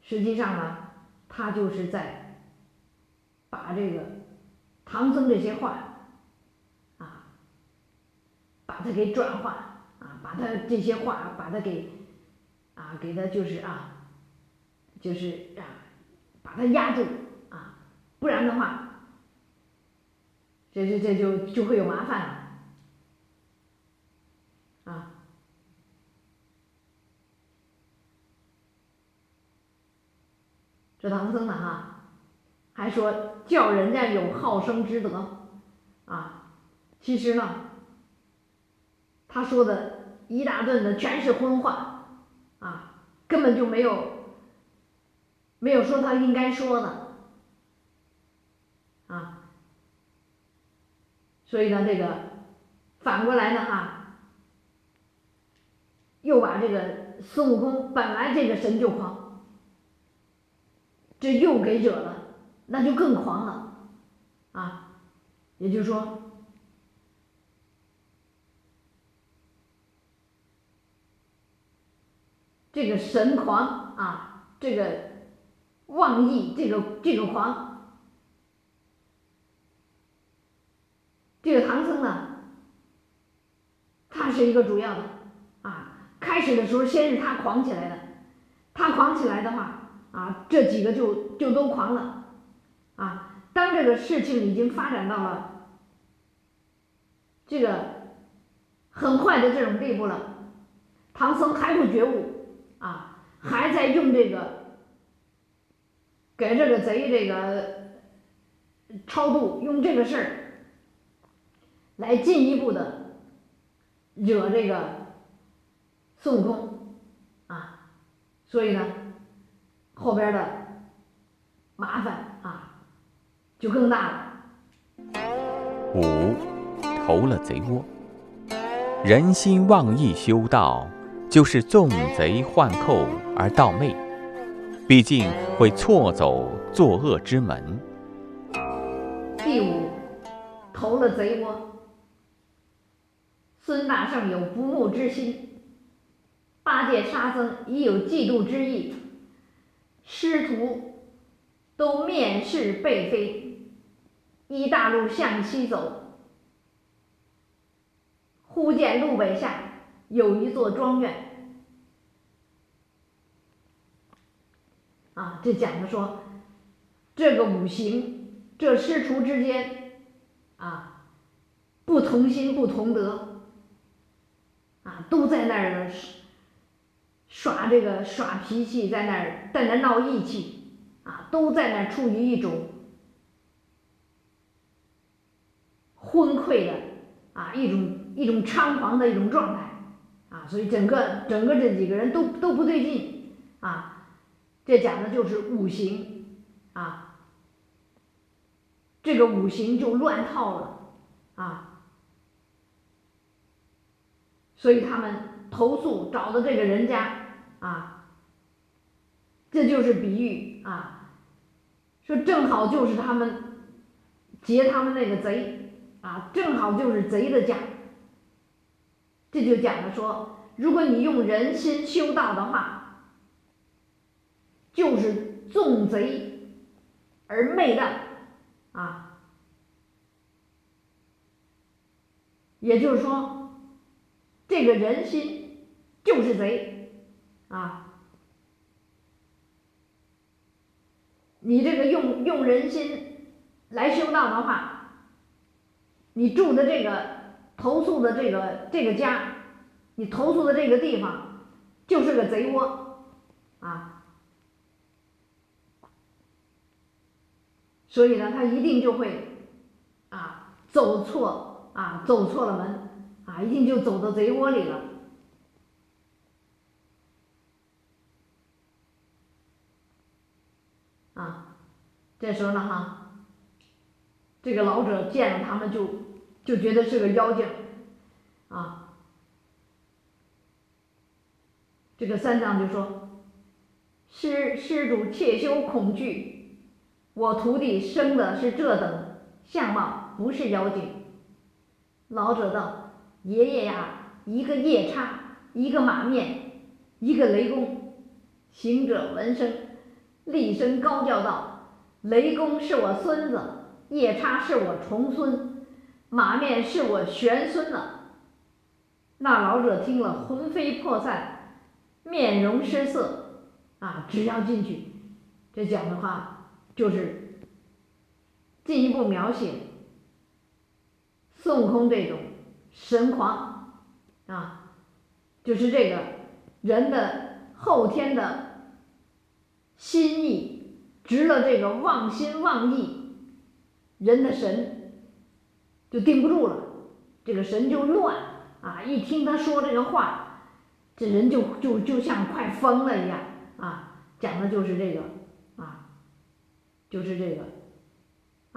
实际上呢，他就是在把这个唐僧这些话，把它给转化啊，把他这些话把它给啊给他就是啊，就是啊，把它压住。啊不然的话，这这这就就会有麻烦了，啊！这唐僧呢哈，还说叫人家有好生之德，啊，其实呢，他说的一大顿的全是荤话，啊，根本就没有没有说他应该说的。啊，所以呢，这个反过来呢，哈，又把这个孙悟空本来这个神就狂，这又给惹了，那就更狂了，啊，也就是说，这个神狂啊，这个妄意，这个这个狂。这个唐僧呢，他是一个主要的啊。开始的时候，先是他狂起来的，他狂起来的话啊，这几个就就都狂了啊。当这个事情已经发展到了这个很坏的这种地步了，唐僧还不觉悟啊，还在用这个给这个贼这个超度，用这个事儿。来进一步的惹这个孙悟空啊，所以呢，后边的麻烦啊就更大了。
五投了贼窝，人心妄意修道，就是纵贼换寇而盗昧，毕竟会错走作恶之门。
第五，投了贼窝。孙大圣有不睦之心，八戒、沙僧已有嫉妒之意，师徒都面视背飞，依大路向西走。忽见路北下有一座庄院，啊，这讲的说，这个五行，这师徒之间，啊，不同心不同德。啊，都在那儿耍这个耍脾气，在那儿在那儿闹义气，啊，都在那儿处于一种昏聩的啊一种一种猖狂的一种状态，所以整个整个这几个人都都不对劲，啊，这讲的就是五行，啊，这个五行就乱套了，啊。所以他们投诉找的这个人家啊，这就是比喻啊，说正好就是他们劫他们那个贼啊，正好就是贼的家。这就讲的说，如果你用人心修道的话，就是纵贼而媚道啊，也就是说，这个人心就是贼啊，你这个用用人心来修道的话，你住的这个投诉的这个这个家，你投诉的这个地方就是个贼窝啊。所以呢，他一定就会，啊，走错啊，走错了门，啊，一定就走到贼窝里了。啊，这时候呢，哈，这个老者见了他们就就觉得是个妖精，啊，这个三藏就说：“施施主切休恐惧。”我徒弟生的是这等相貌，不是妖精。老者道：“爷爷呀，一个夜叉，一个马面，一个雷公。”行者闻声，厉声高叫道：“雷公是我孙子，夜叉是我重孙，马面是我玄孙了。”那老者听了，魂飞魄散，面容失色，啊，只要进去。这讲的话。就是进一步描写孙悟空这种神狂啊，就是这个人的后天的心意，值了这个妄心妄意，人的神就定不住了，这个神就乱啊！一听他说这个话，这人就就就像快疯了一样啊！讲的就是这个啊。就是这个，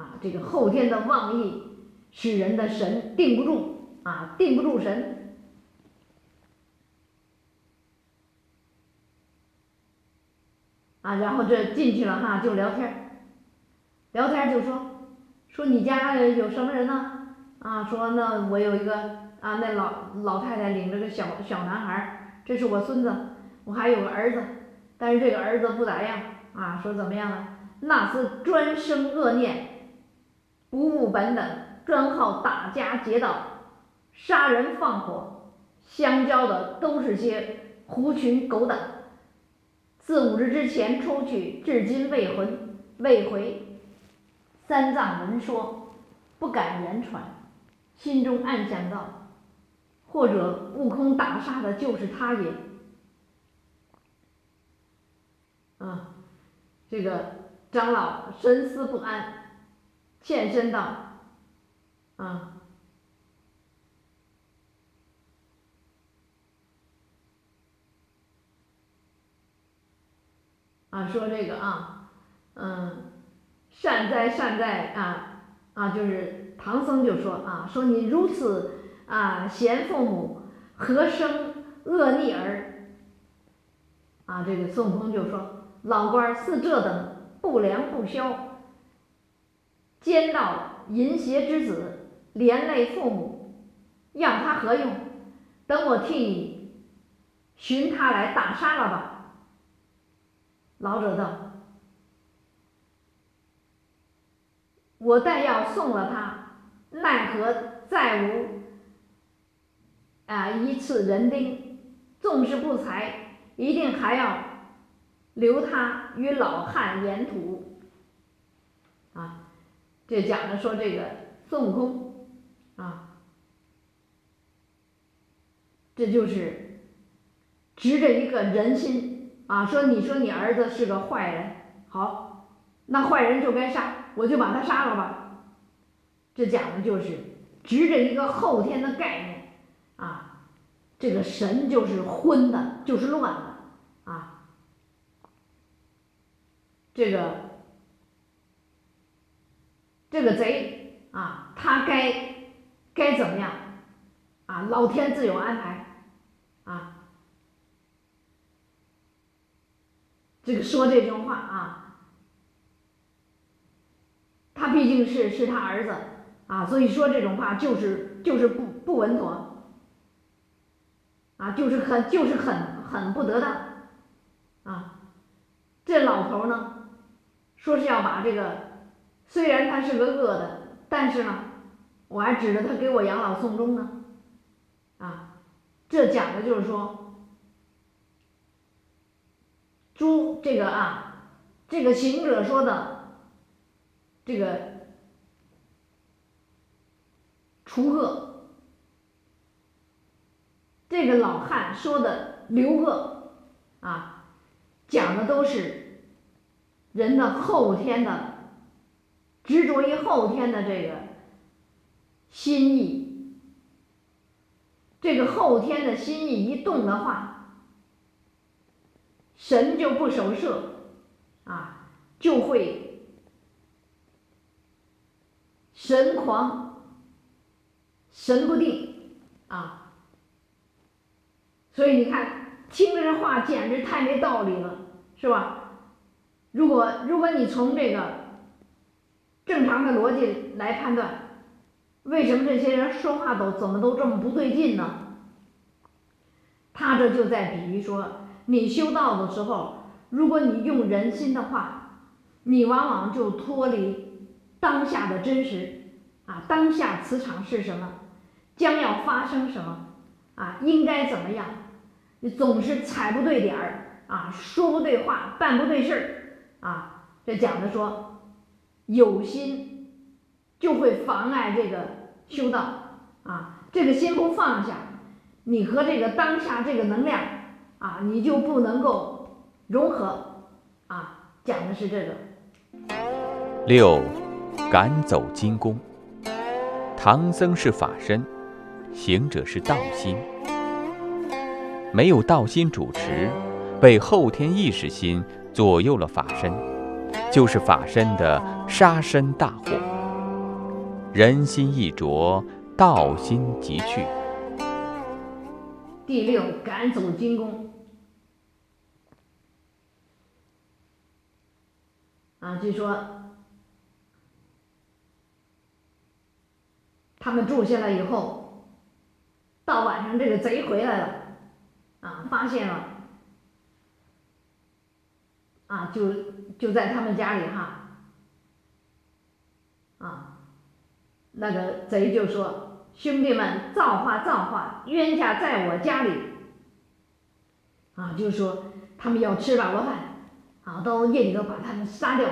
啊，这个后天的妄意使人的神定不住，啊，定不住神，啊，然后这进去了哈，就聊天聊天就说，说你家有什么人呢？啊，说那我有一个啊，那老老太太领着个小小男孩这是我孙子，我还有个儿子，但是这个儿子不咋样，啊，说怎么样啊？那是专生恶念，不务本等，专好打家劫道、杀人放火，相交的都是些狐群狗党。自五日之前出去，至今未回，未回。三藏闻说，不敢言传，心中暗想道：或者悟空打杀的就是他也。啊，这个。长老神思不安，欠身道：“啊，啊，说这个啊，嗯，善哉善哉啊啊，就是唐僧就说啊，说你如此啊贤父母，何生恶逆儿？啊，这个孙悟空就说，老官似这等。”不良不肖，奸盗淫邪之子，连累父母，要他何用？等我替你寻他来打杀了吧。老者道：“我但要送了他，奈何再无啊一次人丁？纵是不才，一定还要。”留他与老汉沿途，啊，这讲的说这个孙悟空，啊，这就是执着一个人心啊，说你说你儿子是个坏人，好，那坏人就该杀，我就把他杀了吧。这讲的就是执着一个后天的概念，啊，这个神就是昏的，就是乱的。啊这个这个贼啊，他该该怎么样啊？老天自有安排啊！这个说这种话啊，他毕竟是是他儿子啊，所以说这种话就是就是不不稳妥啊，就是很就是很很不得当啊！这老头呢？说是要把这个虽然他是个恶的，但是呢，我还指着他给我养老送终呢。啊，这讲的就是说，猪这个啊，这个行者说的这个除恶，这个老汉说的留恶，啊，讲的都是人的后天的执着于后天的这个心意。这个后天的心意一动的话，神就不守舍，啊，就会神狂、神不定，啊，所以你看，听这话简直太没道理了，是吧？如果如果你从这个正常的逻辑来判断。为什么这些人说话都怎么都这么不对劲呢？他这就在比喻说，你修道的时候，如果你用人心的话，你往往就脱离当下的真实啊，当下磁场是什么，将要发生什么啊，应该怎么样？你总是踩不对点儿啊，说不对话，办不对事儿啊。这讲的说，有心就会妨碍这个。修道啊，这个心不放下，你和这个当下这个能量啊，你就不能够融合啊。讲的是这个。
六，赶走金宫。唐僧是法身，行者是道心。没有道心主持，被后天意识心左右了法身，就是法身的杀身大祸。人心一着，道心即去。
第六，赶走金工。啊，据说他们住下来以后，到晚上这个贼回来了，啊，发现了，啊，就就在他们家里哈，啊。那个贼就说：“兄弟们，造化造化，冤家在我家里。”啊，就说他们要吃饱了饭，啊，到夜里头把他们杀掉。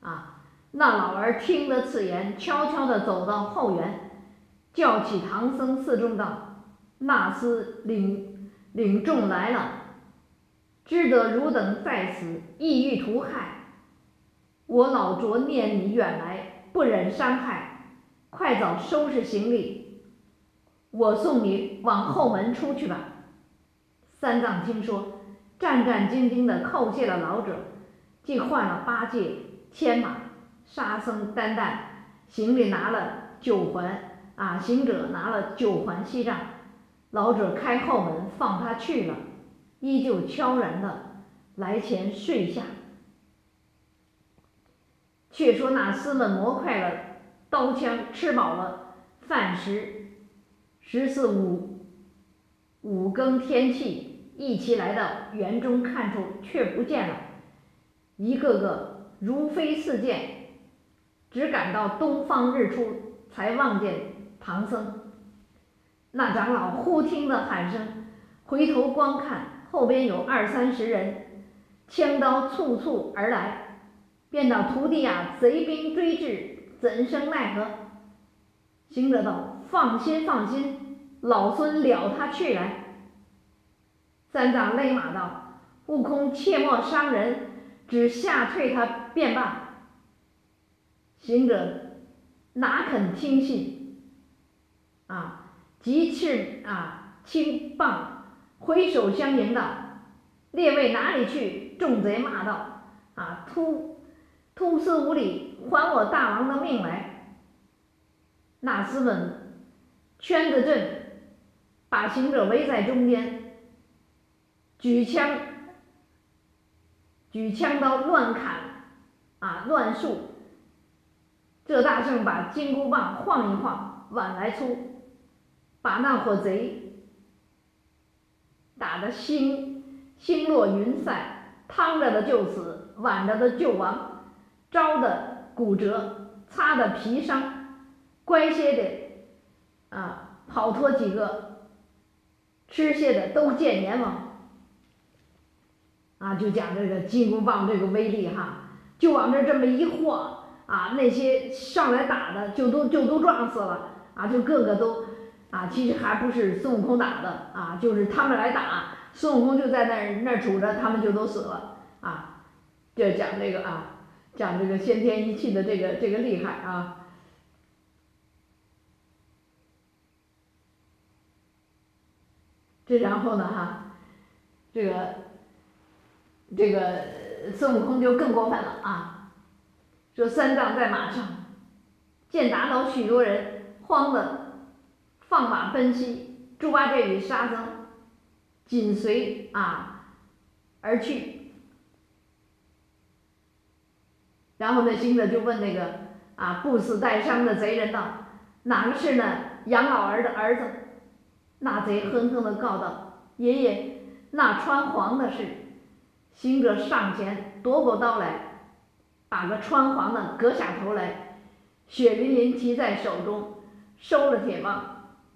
啊，那老儿听得此言，悄悄地走到后园，叫起唐僧四众道：“那厮领领众来了，知得汝等在此，意欲图害，我老拙念你远来，不忍伤害。”快早收拾行李，我送你往后门出去吧。三藏听说，战战兢兢地叩谢了老者，即换了八戒、牵马、沙僧担担，行李拿了九环，啊，行者拿了九环锡杖，老者开后门放他去了，依旧悄然的来前睡下。却说那厮们磨快了。刀枪吃饱了，饭食十四五五更天气，一齐来到园中，看出却不见了，一个个如飞似箭，只赶到东方日出，才望见唐僧。那长老忽听得喊声，回头观看，后边有二三十人，枪刀簇簇而来，便道徒弟呀，贼兵追至。怎生奈何？行者道：“放心，放心，老孙了他去来。”三藏勒马道：“悟空，切莫伤人，只吓退他便罢。”行者哪肯听信？啊，急赤啊青棒，挥手相迎道：“列位哪里去？”众贼骂道：“啊，秃秃厮无礼！”还我大王的命来！那厮们圈子阵，把行者围在中间，举枪举枪刀乱砍啊乱竖。这大圣把金箍棒晃一晃，碗来粗，把那伙贼打得星星落云散，趟着的就死，挽着的就亡，招的。骨折。擦的皮伤，乖些的啊跑脱几个，吃些的都见阎王。啊，就讲这个金箍棒这个威力哈，就往这这么一晃啊，那些上来打的就都就都撞死了啊，就个个都啊，其实还不是孙悟空打的啊，就是他们来打，孙悟空就在那儿那儿杵着，他们就都死了啊，就讲这个啊。讲这个先天一气的这个这个厉害啊，这然后呢哈，这个这个孙悟空就更过分了啊，说三藏在马上，见打倒许多人，慌的放马奔西，猪八戒与沙僧紧随啊而去。然后那行者就问那个啊不死带伤的贼人道：“哪个是那杨老儿的儿子？”那贼哼哼的告道：“爷爷，那穿黄的是。”行者上前夺过刀来，把个穿黄的割下头来，血淋淋提在手中，收了铁棒，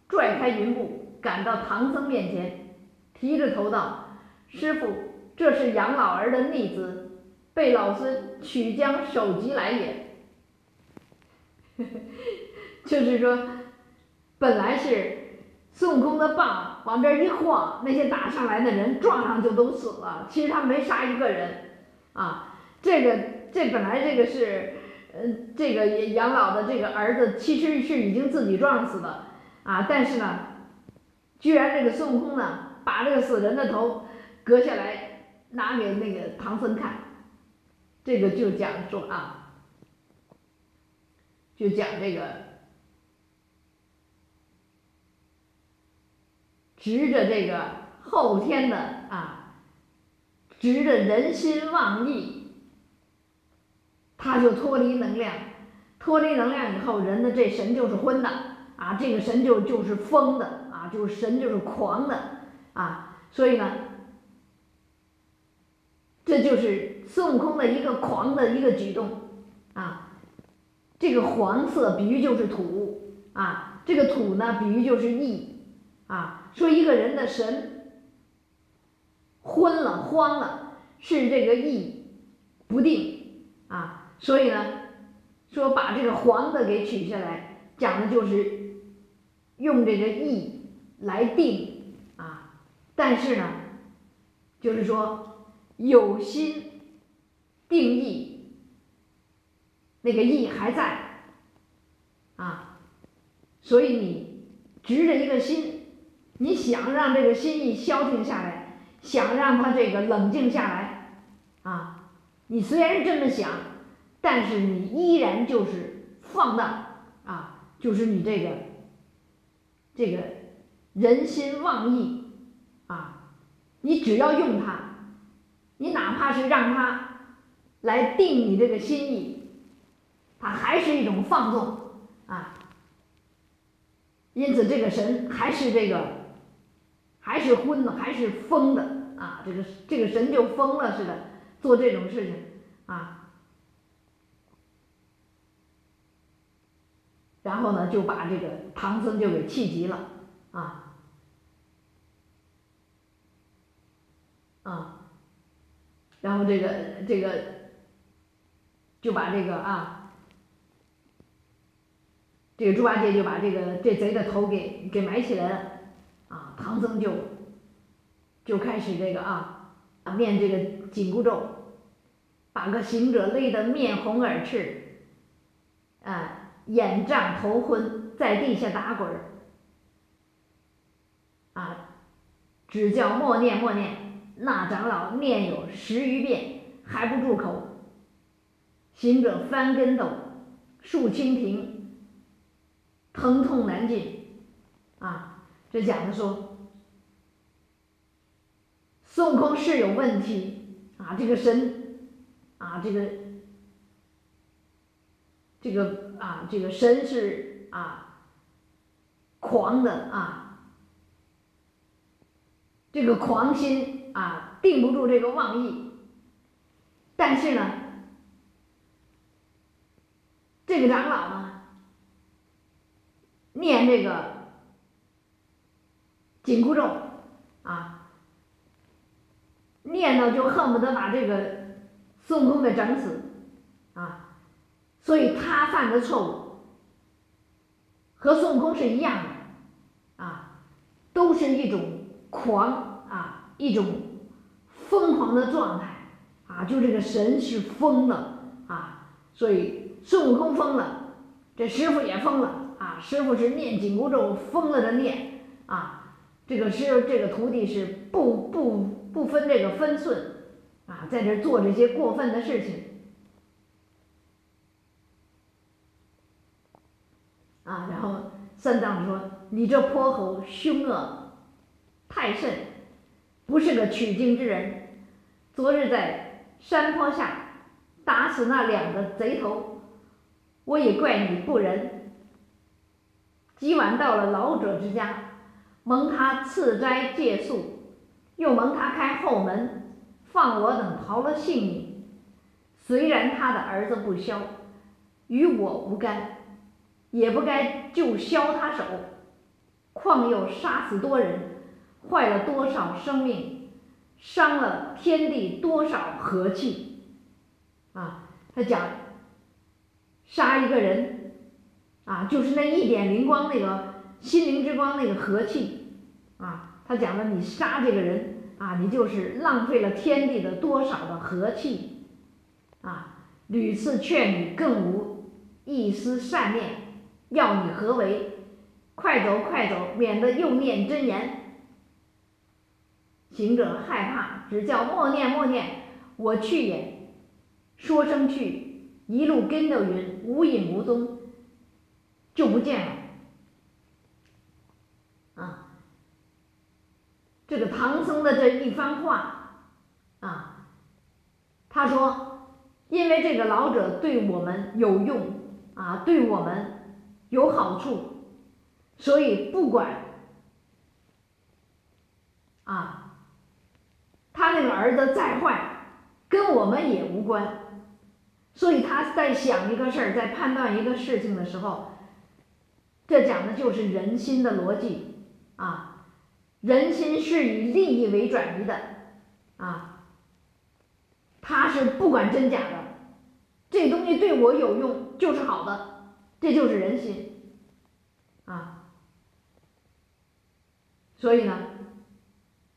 拽开云布，赶到唐僧面前，提着头道：“师傅，这是杨老儿的逆子。”被老孙取将首级来也，就是说，本来是孙悟空的棒往这一晃，那些打上来的人撞上就都死了。其实他没杀一个人，啊，这个这本来这个是，嗯，这个杨老的这个儿子其实是已经自己撞死的，啊，但是呢，居然这个孙悟空呢把这个死人的头割下来拿给那个唐僧看。这个就讲说啊，就讲这个，执着这个后天的啊，执着人心妄意，他就脱离能量，脱离能量以后，人的这神就是昏的啊，这个神就就是疯的啊，就是神就是狂的啊，所以呢。这就是孙悟空的一个狂的一个举动，啊，这个黄色比喻就是土，啊，这个土呢比喻就是意，啊，说一个人的神昏了慌了，是这个意不定，啊，所以呢，说把这个黄的给取下来，讲的就是用这个意来定，啊，但是呢，就是说。有心定义，那个意还在啊，所以你执着一个心，你想让这个心意消停下来，想让它这个冷静下来啊，你虽然这么想，但是你依然就是放荡啊，就是你这个这个人心妄意啊，你只要用它。你哪怕是让它来定你这个心意，它还是一种放纵啊。因此，这个神还是这个，还是昏的，还是疯的啊。这个这个神就疯了似的，做这种事情啊。然后呢，就把这个唐僧就给气急了啊啊。然后这个这个就把这个啊，这个猪八戒就把这个这贼的头给给埋起来了，啊，唐僧就就开始这个啊念这个紧箍咒，把个行者累得面红耳赤，啊，眼胀头昏，在地下打滚儿，啊，只叫默念默念。那长老念有十余遍，还不住口。行者翻跟斗，竖蜻蜓，疼痛难禁。啊，这讲的说，孙悟空是有问题啊，这个神，啊，这个，这个啊，这个神是啊，狂的啊，这个狂心。啊，定不住这个妄意，但是呢，这个长老呢，念这个紧箍咒啊，念到就恨不得把这个孙悟空给整死啊，所以他犯的错误和孙悟空是一样的啊，都是一种狂啊，一种疯狂的状态啊，就这个神是疯了啊，所以。孙悟空疯了，这师傅也疯了啊！师傅是念紧箍咒疯了的念啊，这个师这个徒弟是不不不分这个分寸啊，在这做这些过分的事情啊。然后三藏说：“你这泼猴凶恶太甚，不是个取经之人。昨日在山坡下打死那两个贼头。”我也怪你不仁。今晚到了老者之家，蒙他赐斋借宿，又蒙他开后门，放我等逃了性命。虽然他的儿子不肖，与我无干，也不该就削他手。况又杀死多人，坏了多少生命，伤了天地多少和气。啊，他讲。杀一个人，啊，就是那一点灵光，那个心灵之光，那个和气，啊，他讲的你杀这个人，啊，你就是浪费了天地的多少的和气，啊，屡次劝你更无一丝善念，要你何为？快走快走，免得又念真言。行者害怕，只叫默念默念，我去也，说声去。一路跟着云，无影无踪，就不见了。啊，这个唐僧的这一番话，啊，他说，因为这个老者对我们有用，啊，对我们有好处，所以不管，啊，他那个儿子再坏，跟我们也无关。所以他在想一个事儿，在判断一个事情的时候，这讲的就是人心的逻辑啊。人心是以利益为转移的啊，他是不管真假的，这东西对我有用就是好的，这就是人心啊。所以呢，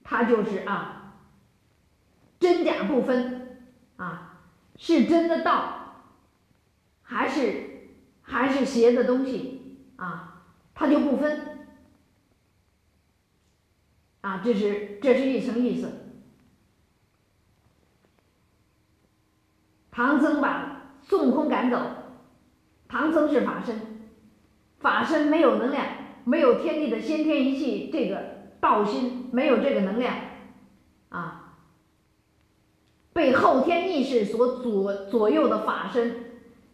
他就是啊，真假不分啊。是真的道，还是还是邪的东西啊？他就不分啊，这是这是一层意思。唐僧把孙悟空赶走，唐僧是法身，法身没有能量，没有天地的先天一气，这个道心没有这个能量。啊。被后天意识所左左右的法身，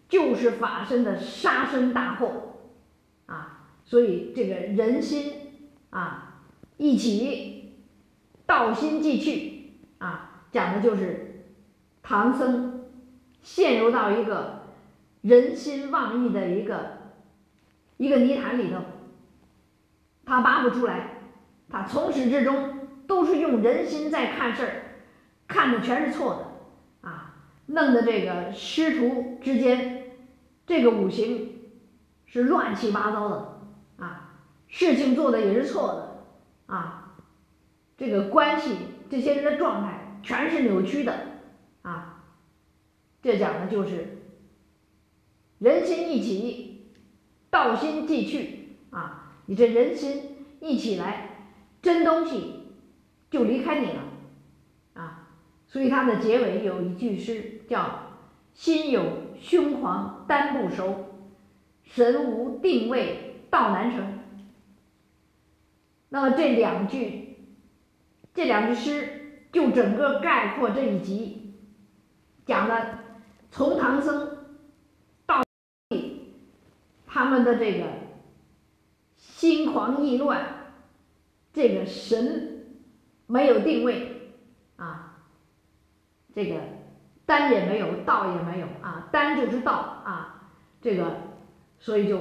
就是法身的杀身大祸，啊，所以这个人心啊一起，道心既去，啊，讲的就是唐僧陷入到一个人心妄意的一个一个泥潭里头，他拔不出来，他从始至终都是用人心在看事儿。看的全是错的，啊，弄得这个师徒之间，这个五行是乱七八糟的，啊，事情做的也是错的，啊，这个关系这些人的状态全是扭曲的，啊，这讲的就是人心一起，道心既去，啊，你这人心一起来，真东西就离开你了。啊所以它的结尾有一句诗叫“心有凶狂丹不熟，神无定位道难成”。那么这两句，这两句诗就整个概括这一集，讲的从唐僧他们的这个心狂意乱，这个神没有定位啊。这个丹也没有，道也没有啊，丹就是道啊，
这个所以就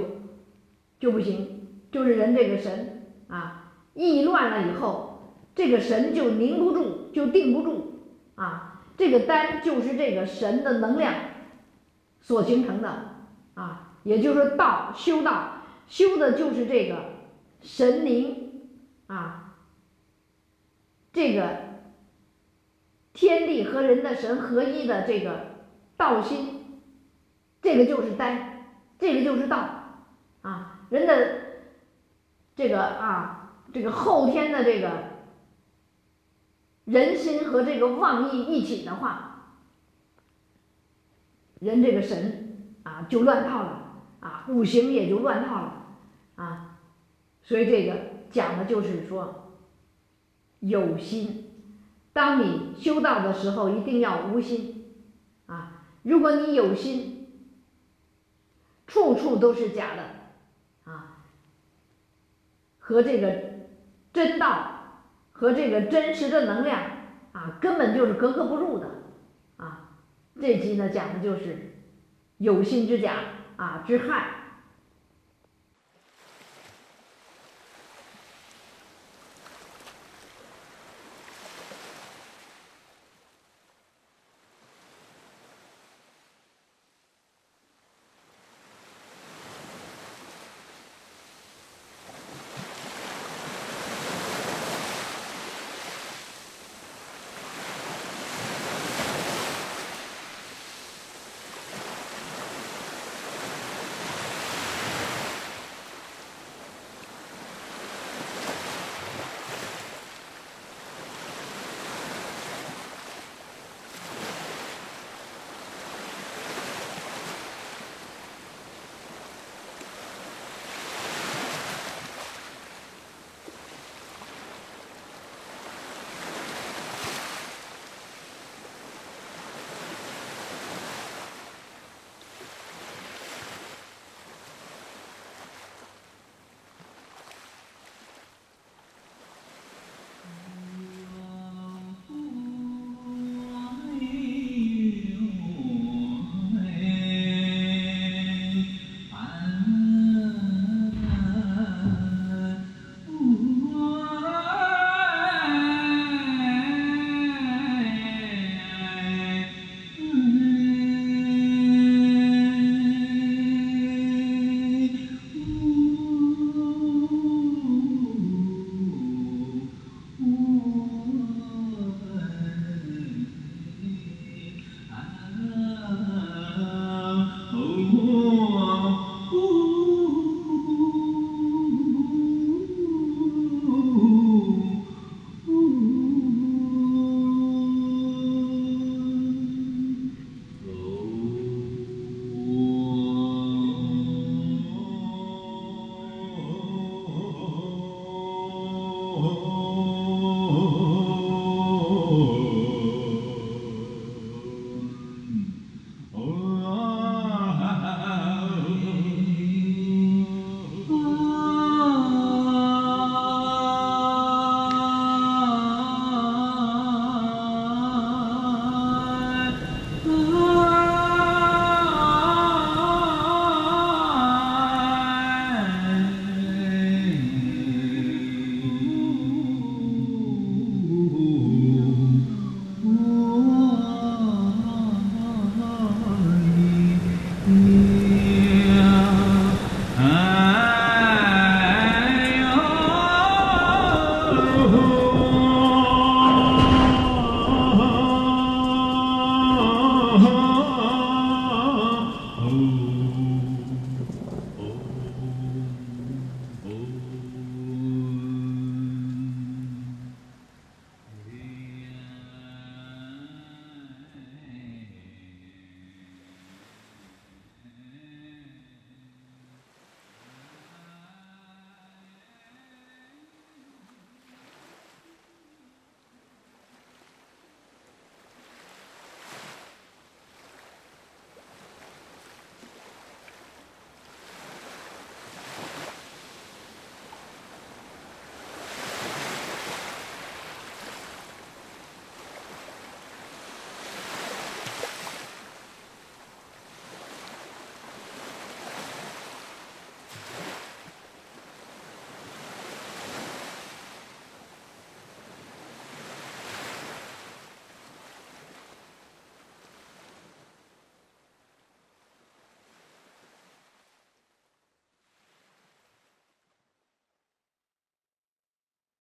就不行，就是人这个神啊，意乱了以后，这个神就凝不住，就定不住啊。这个丹就是这个神的能量所形成的啊，也就是说道修道修的就是这个神灵啊，这个天地和人的神合一的这个道心，这个就是丹，这个就是道啊，人的这个啊，这个后天的这个。人心和这个妄意一起的话，人这个神啊就乱套了啊，五行也就乱套了啊，所以这个讲的就是说有心。当你修道的时候，一定要无心啊。如果你有心，处处都是假的啊，和这个真道。和这个真实的能量啊，根本就是格格不入的啊！这集呢讲的就是有心之假啊之害。